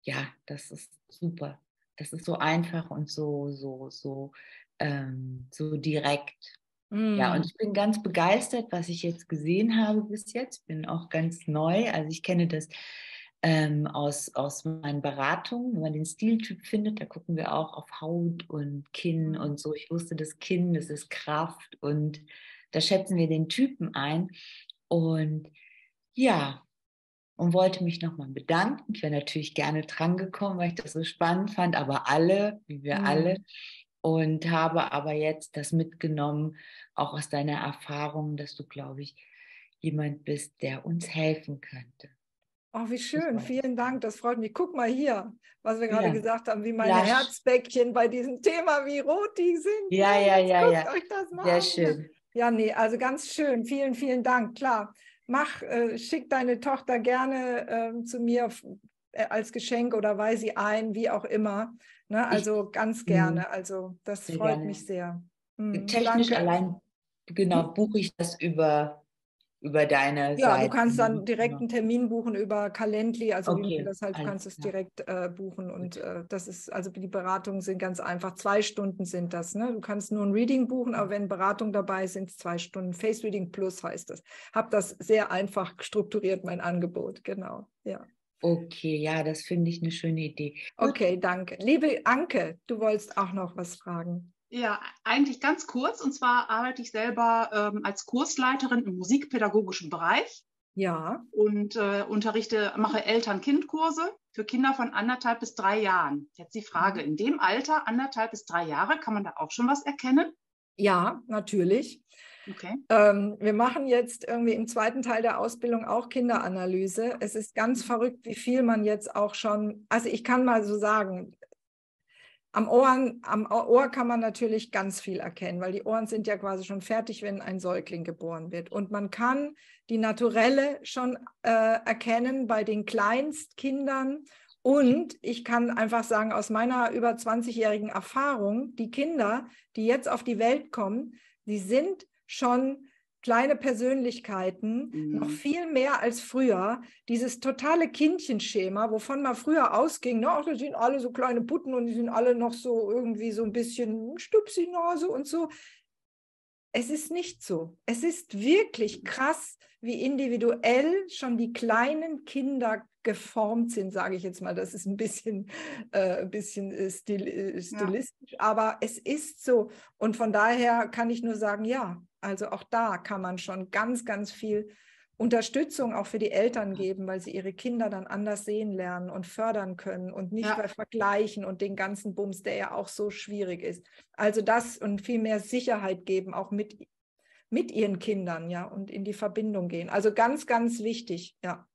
ja, das ist super. Das ist so einfach und so, so, so, ähm, so direkt. Mhm. Ja, und mhm. ich bin ganz begeistert, was ich jetzt gesehen habe bis jetzt. Bin auch ganz neu. Also ich kenne das ähm, aus, aus meinen Beratungen, wenn man den Stiltyp findet, da gucken wir auch auf Haut und Kinn mhm. und so. Ich wusste, das Kinn, das ist Kraft und da schätzen wir den Typen ein. Und ja, und wollte mich nochmal bedanken. Ich wäre natürlich gerne drangekommen, weil ich das so spannend fand, aber alle, wie wir mhm. alle. Und habe aber jetzt das mitgenommen, auch aus deiner Erfahrung, dass du, glaube ich, jemand bist, der uns helfen könnte. Oh, wie schön. Vielen Dank. Das freut mich. Guck mal hier, was wir gerade ja. gesagt haben, wie meine ja. Herzbäckchen bei diesem Thema, wie rot die sind. Ja, ja, ja, ja. Euch das mal Sehr schön. Ja, nee, also ganz schön. Vielen, vielen Dank. Klar. Mach, äh, schick deine Tochter gerne äh, zu mir äh, als Geschenk oder weih sie ein, wie auch immer. Ne? Also ich, ganz mhm. gerne. Also das freut gerne. mich sehr. Mhm, Technisch danke. allein, genau, buche ich das über über deine ja, Seite. du kannst dann direkt einen Termin buchen über Calendly, also okay. wie das halt, du kannst es direkt äh, buchen und äh, das ist, also die Beratungen sind ganz einfach, zwei Stunden sind das, ne? Du kannst nur ein Reading buchen, aber wenn Beratung dabei sind, zwei Stunden. Face Reading Plus heißt das. Hab das sehr einfach strukturiert, mein Angebot, genau, ja. Okay, ja, das finde ich eine schöne Idee. Okay, danke. Liebe Anke, du wolltest auch noch was fragen. Ja, eigentlich ganz kurz. Und zwar arbeite ich selber ähm, als Kursleiterin im musikpädagogischen Bereich. Ja. Und äh, unterrichte, mache Eltern-Kind-Kurse für Kinder von anderthalb bis drei Jahren. Jetzt die Frage, mhm. in dem Alter, anderthalb bis drei Jahre, kann man da auch schon was erkennen? Ja, natürlich. Okay. Ähm, wir machen jetzt irgendwie im zweiten Teil der Ausbildung auch Kinderanalyse. Es ist ganz mhm. verrückt, wie viel man jetzt auch schon, also ich kann mal so sagen, am, Ohren, am Ohr kann man natürlich ganz viel erkennen, weil die Ohren sind ja quasi schon fertig, wenn ein Säugling geboren wird. Und man kann die Naturelle schon äh, erkennen bei den Kleinstkindern. Und ich kann einfach sagen, aus meiner über 20-jährigen Erfahrung, die Kinder, die jetzt auf die Welt kommen, die sind schon kleine Persönlichkeiten, mhm. noch viel mehr als früher. Dieses totale Kindchenschema, wovon man früher ausging, ne, ach, das sind alle so kleine Putten und die sind alle noch so irgendwie so ein bisschen Stupsi-Nase und so. Es ist nicht so. Es ist wirklich krass, wie individuell schon die kleinen Kinder geformt sind, sage ich jetzt mal. Das ist ein bisschen, äh, ein bisschen äh, stil, äh, stilistisch, ja. aber es ist so. Und von daher kann ich nur sagen, ja, also auch da kann man schon ganz, ganz viel Unterstützung auch für die Eltern geben, weil sie ihre Kinder dann anders sehen lernen und fördern können und nicht ja. bei Vergleichen und den ganzen Bums, der ja auch so schwierig ist. Also das und viel mehr Sicherheit geben, auch mit, mit ihren Kindern, ja, und in die Verbindung gehen. Also ganz, ganz wichtig, ja.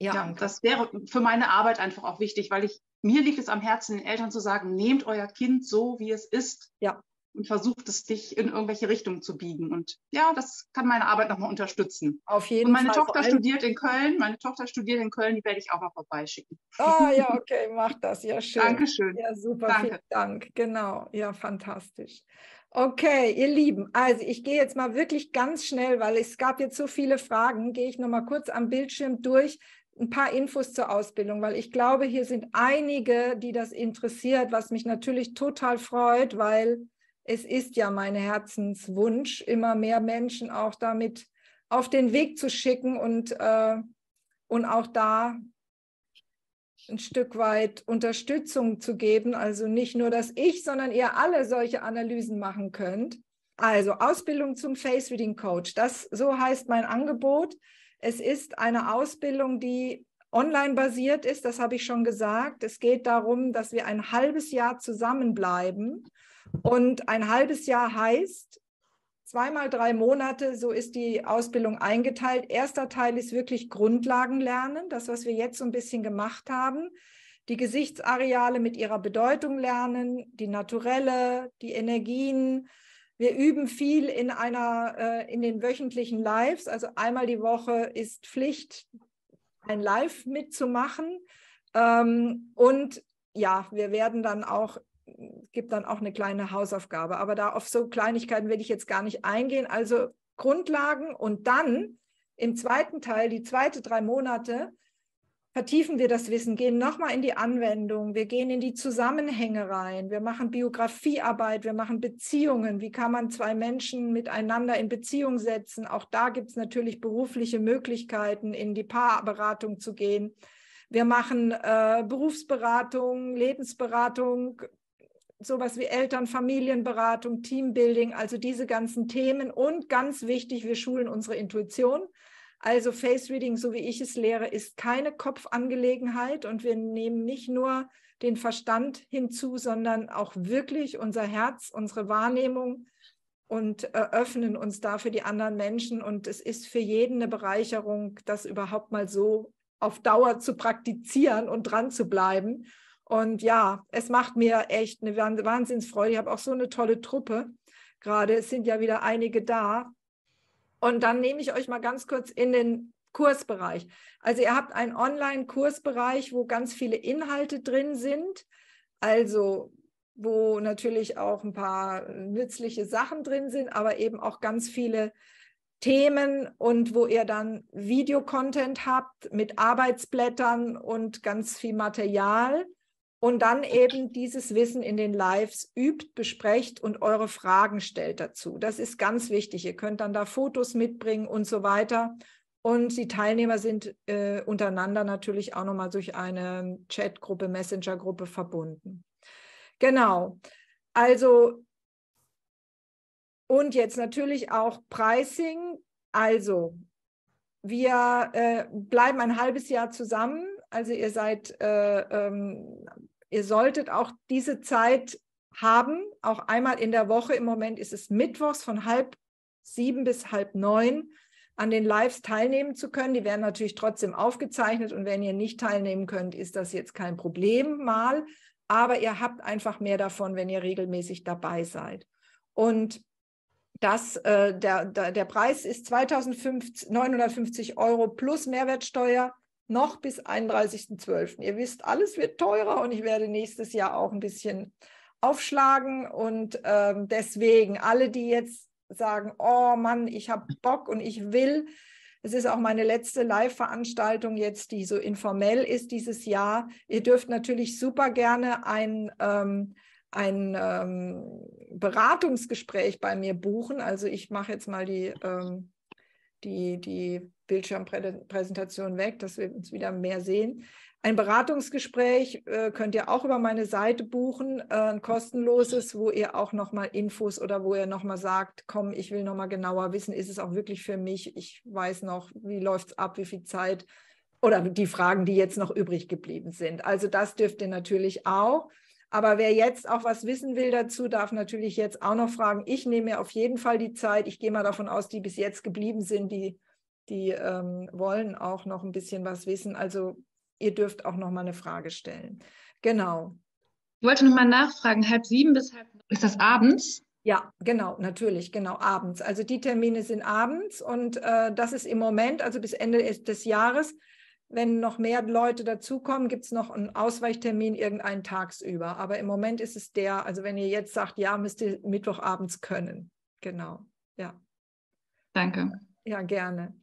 Ja, ja das wäre für meine Arbeit einfach auch wichtig, weil ich mir liegt es am Herzen, den Eltern zu sagen, nehmt euer Kind so, wie es ist. Ja. Und versucht es dich in irgendwelche Richtungen zu biegen. Und ja, das kann meine Arbeit nochmal unterstützen. Auf jeden und meine Fall. Tochter studiert in Köln. Meine Tochter studiert in Köln, die werde ich auch mal vorbeischicken. Ah ja, okay, mach das. Ja, schön. Dankeschön. Ja, super. Danke. Vielen Dank. Genau. Ja, fantastisch. Okay, ihr Lieben, also ich gehe jetzt mal wirklich ganz schnell, weil es gab jetzt so viele Fragen, gehe ich noch mal kurz am Bildschirm durch, ein paar Infos zur Ausbildung, weil ich glaube, hier sind einige, die das interessiert, was mich natürlich total freut, weil es ist ja mein Herzenswunsch, immer mehr Menschen auch damit auf den Weg zu schicken und, äh, und auch da ein Stück weit Unterstützung zu geben. Also nicht nur, dass ich, sondern ihr alle solche Analysen machen könnt. Also Ausbildung zum Face Reading Coach. Das so heißt mein Angebot. Es ist eine Ausbildung, die online basiert ist. Das habe ich schon gesagt. Es geht darum, dass wir ein halbes Jahr zusammenbleiben. Und ein halbes Jahr heißt, zweimal drei Monate, so ist die Ausbildung eingeteilt. Erster Teil ist wirklich Grundlagen lernen, das, was wir jetzt so ein bisschen gemacht haben. Die Gesichtsareale mit ihrer Bedeutung lernen, die Naturelle, die Energien. Wir üben viel in einer, äh, in den wöchentlichen Lives. Also einmal die Woche ist Pflicht, ein Live mitzumachen. Ähm, und ja, wir werden dann auch gibt dann auch eine kleine Hausaufgabe. Aber da auf so Kleinigkeiten will ich jetzt gar nicht eingehen. Also Grundlagen und dann im zweiten Teil, die zweite drei Monate, vertiefen wir das Wissen, gehen nochmal in die Anwendung, wir gehen in die Zusammenhänge rein, wir machen Biografiearbeit, wir machen Beziehungen, wie kann man zwei Menschen miteinander in Beziehung setzen. Auch da gibt es natürlich berufliche Möglichkeiten, in die Paarberatung zu gehen. Wir machen äh, Berufsberatung, Lebensberatung, sowas wie Eltern, Familienberatung, Teambuilding, also diese ganzen Themen. Und ganz wichtig, wir schulen unsere Intuition. Also Face Reading, so wie ich es lehre, ist keine Kopfangelegenheit und wir nehmen nicht nur den Verstand hinzu, sondern auch wirklich unser Herz, unsere Wahrnehmung und eröffnen uns da für die anderen Menschen. Und es ist für jeden eine Bereicherung, das überhaupt mal so auf Dauer zu praktizieren und dran zu bleiben. Und ja, es macht mir echt eine Wahnsinnsfreude. Ich habe auch so eine tolle Truppe. Gerade es sind ja wieder einige da. Und dann nehme ich euch mal ganz kurz in den Kursbereich. Also ihr habt einen Online-Kursbereich, wo ganz viele Inhalte drin sind. Also wo natürlich auch ein paar nützliche Sachen drin sind, aber eben auch ganz viele Themen und wo ihr dann Videocontent habt mit Arbeitsblättern und ganz viel Material und dann eben dieses Wissen in den Lives übt, besprecht und eure Fragen stellt dazu. Das ist ganz wichtig. Ihr könnt dann da Fotos mitbringen und so weiter. Und die Teilnehmer sind äh, untereinander natürlich auch nochmal durch eine Chatgruppe, Messenger-Gruppe verbunden. Genau. Also, und jetzt natürlich auch Pricing. Also, wir äh, bleiben ein halbes Jahr zusammen. Also ihr seid äh, ähm, ihr solltet auch diese Zeit haben, auch einmal in der Woche. Im Moment ist es mittwochs von halb sieben bis halb neun an den Lives teilnehmen zu können. Die werden natürlich trotzdem aufgezeichnet und wenn ihr nicht teilnehmen könnt, ist das jetzt kein Problem mal. Aber ihr habt einfach mehr davon, wenn ihr regelmäßig dabei seid. Und das, äh, der, der, der Preis ist 2.950 Euro plus Mehrwertsteuer noch bis 31.12. Ihr wisst, alles wird teurer und ich werde nächstes Jahr auch ein bisschen aufschlagen. Und ähm, deswegen, alle, die jetzt sagen, oh Mann, ich habe Bock und ich will, es ist auch meine letzte Live-Veranstaltung jetzt, die so informell ist dieses Jahr. Ihr dürft natürlich super gerne ein, ähm, ein ähm, Beratungsgespräch bei mir buchen. Also ich mache jetzt mal die, ähm, die, die Bildschirmpräsentation weg, dass wir uns wieder mehr sehen. Ein Beratungsgespräch äh, könnt ihr auch über meine Seite buchen, äh, ein kostenloses, wo ihr auch nochmal Infos oder wo ihr nochmal sagt, komm, ich will nochmal genauer wissen, ist es auch wirklich für mich? Ich weiß noch, wie läuft es ab, wie viel Zeit oder die Fragen, die jetzt noch übrig geblieben sind. Also das dürft ihr natürlich auch. Aber wer jetzt auch was wissen will dazu, darf natürlich jetzt auch noch fragen. Ich nehme mir auf jeden Fall die Zeit. Ich gehe mal davon aus, die bis jetzt geblieben sind, die die ähm, wollen auch noch ein bisschen was wissen. Also ihr dürft auch noch mal eine Frage stellen. Genau. Ich wollte noch mal nachfragen, halb sieben bis halb ist das abends? Ja, genau, natürlich, genau, abends. Also die Termine sind abends und äh, das ist im Moment, also bis Ende des Jahres, wenn noch mehr Leute dazukommen, gibt es noch einen Ausweichtermin irgendeinen tagsüber. Aber im Moment ist es der, also wenn ihr jetzt sagt, ja, müsst ihr Mittwochabends können. Genau, ja. Danke. Ja, gerne.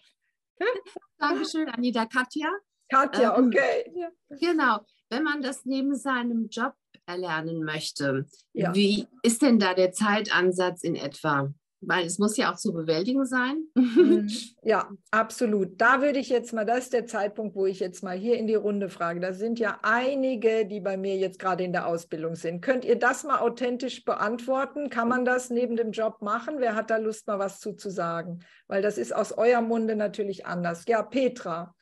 Dankeschön, Anita. Katja? Katja, ähm, okay. Genau. Wenn man das neben seinem Job erlernen möchte, ja. wie ist denn da der Zeitansatz in etwa? Weil es muss ja auch zu bewältigen sein. Mhm. Ja, absolut. Da würde ich jetzt mal, das ist der Zeitpunkt, wo ich jetzt mal hier in die Runde frage. Da sind ja einige, die bei mir jetzt gerade in der Ausbildung sind. Könnt ihr das mal authentisch beantworten? Kann man das neben dem Job machen? Wer hat da Lust, mal was zuzusagen? Weil das ist aus eurem Munde natürlich anders. Ja, Petra.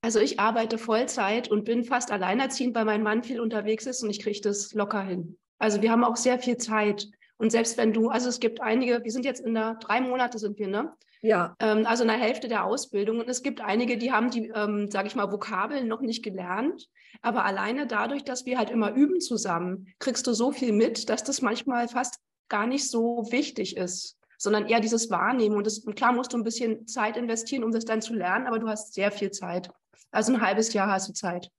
Also ich arbeite Vollzeit und bin fast alleinerziehend, weil mein Mann viel unterwegs ist und ich kriege das locker hin. Also wir haben auch sehr viel Zeit. Und selbst wenn du, also es gibt einige, wir sind jetzt in der, drei Monate sind wir, ne? Ja. Ähm, also in der Hälfte der Ausbildung. Und es gibt einige, die haben die, ähm, sage ich mal, Vokabeln noch nicht gelernt. Aber alleine dadurch, dass wir halt immer üben zusammen, kriegst du so viel mit, dass das manchmal fast gar nicht so wichtig ist sondern eher dieses Wahrnehmen. Und das, klar musst du ein bisschen Zeit investieren, um das dann zu lernen, aber du hast sehr viel Zeit. Also ein halbes Jahr hast du Zeit.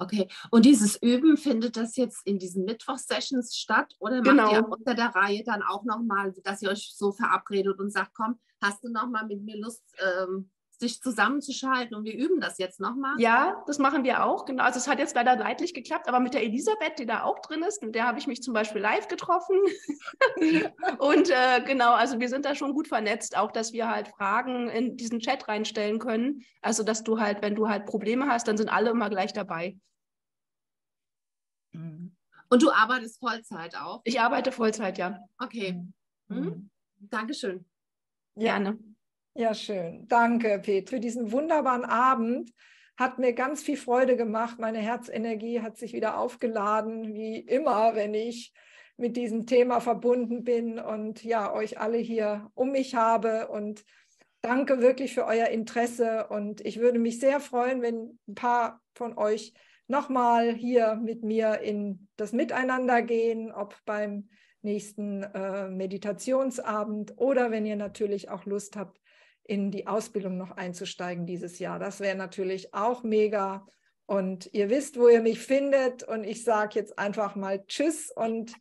Okay. Und dieses Üben, findet das jetzt in diesen Mittwochsessions statt? Oder genau. macht ihr unter der Reihe dann auch nochmal, dass ihr euch so verabredet und sagt, komm, hast du nochmal mit mir Lust, ähm, sich zusammenzuschalten und wir üben das jetzt nochmal? Ja, das machen wir auch. Genau. Also es hat jetzt leider leidlich geklappt, aber mit der Elisabeth, die da auch drin ist, mit der habe ich mich zum Beispiel live getroffen. und äh, genau, also wir sind da schon gut vernetzt, auch dass wir halt Fragen in diesen Chat reinstellen können. Also dass du halt, wenn du halt Probleme hast, dann sind alle immer gleich dabei. Und du arbeitest Vollzeit auch? Ich arbeite Vollzeit, ja. Okay. Mhm. mhm. Dankeschön. Gerne. Ja, schön. Danke, Pet, für diesen wunderbaren Abend. Hat mir ganz viel Freude gemacht. Meine Herzenergie hat sich wieder aufgeladen, wie immer, wenn ich mit diesem Thema verbunden bin und ja, euch alle hier um mich habe. Und danke wirklich für euer Interesse. Und ich würde mich sehr freuen, wenn ein paar von euch nochmal hier mit mir in das Miteinander gehen, ob beim nächsten äh, Meditationsabend oder wenn ihr natürlich auch Lust habt, in die Ausbildung noch einzusteigen dieses Jahr. Das wäre natürlich auch mega. Und ihr wisst, wo ihr mich findet. Und ich sage jetzt einfach mal Tschüss und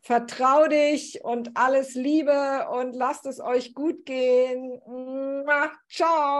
vertrau dich und alles Liebe und lasst es euch gut gehen. Ciao.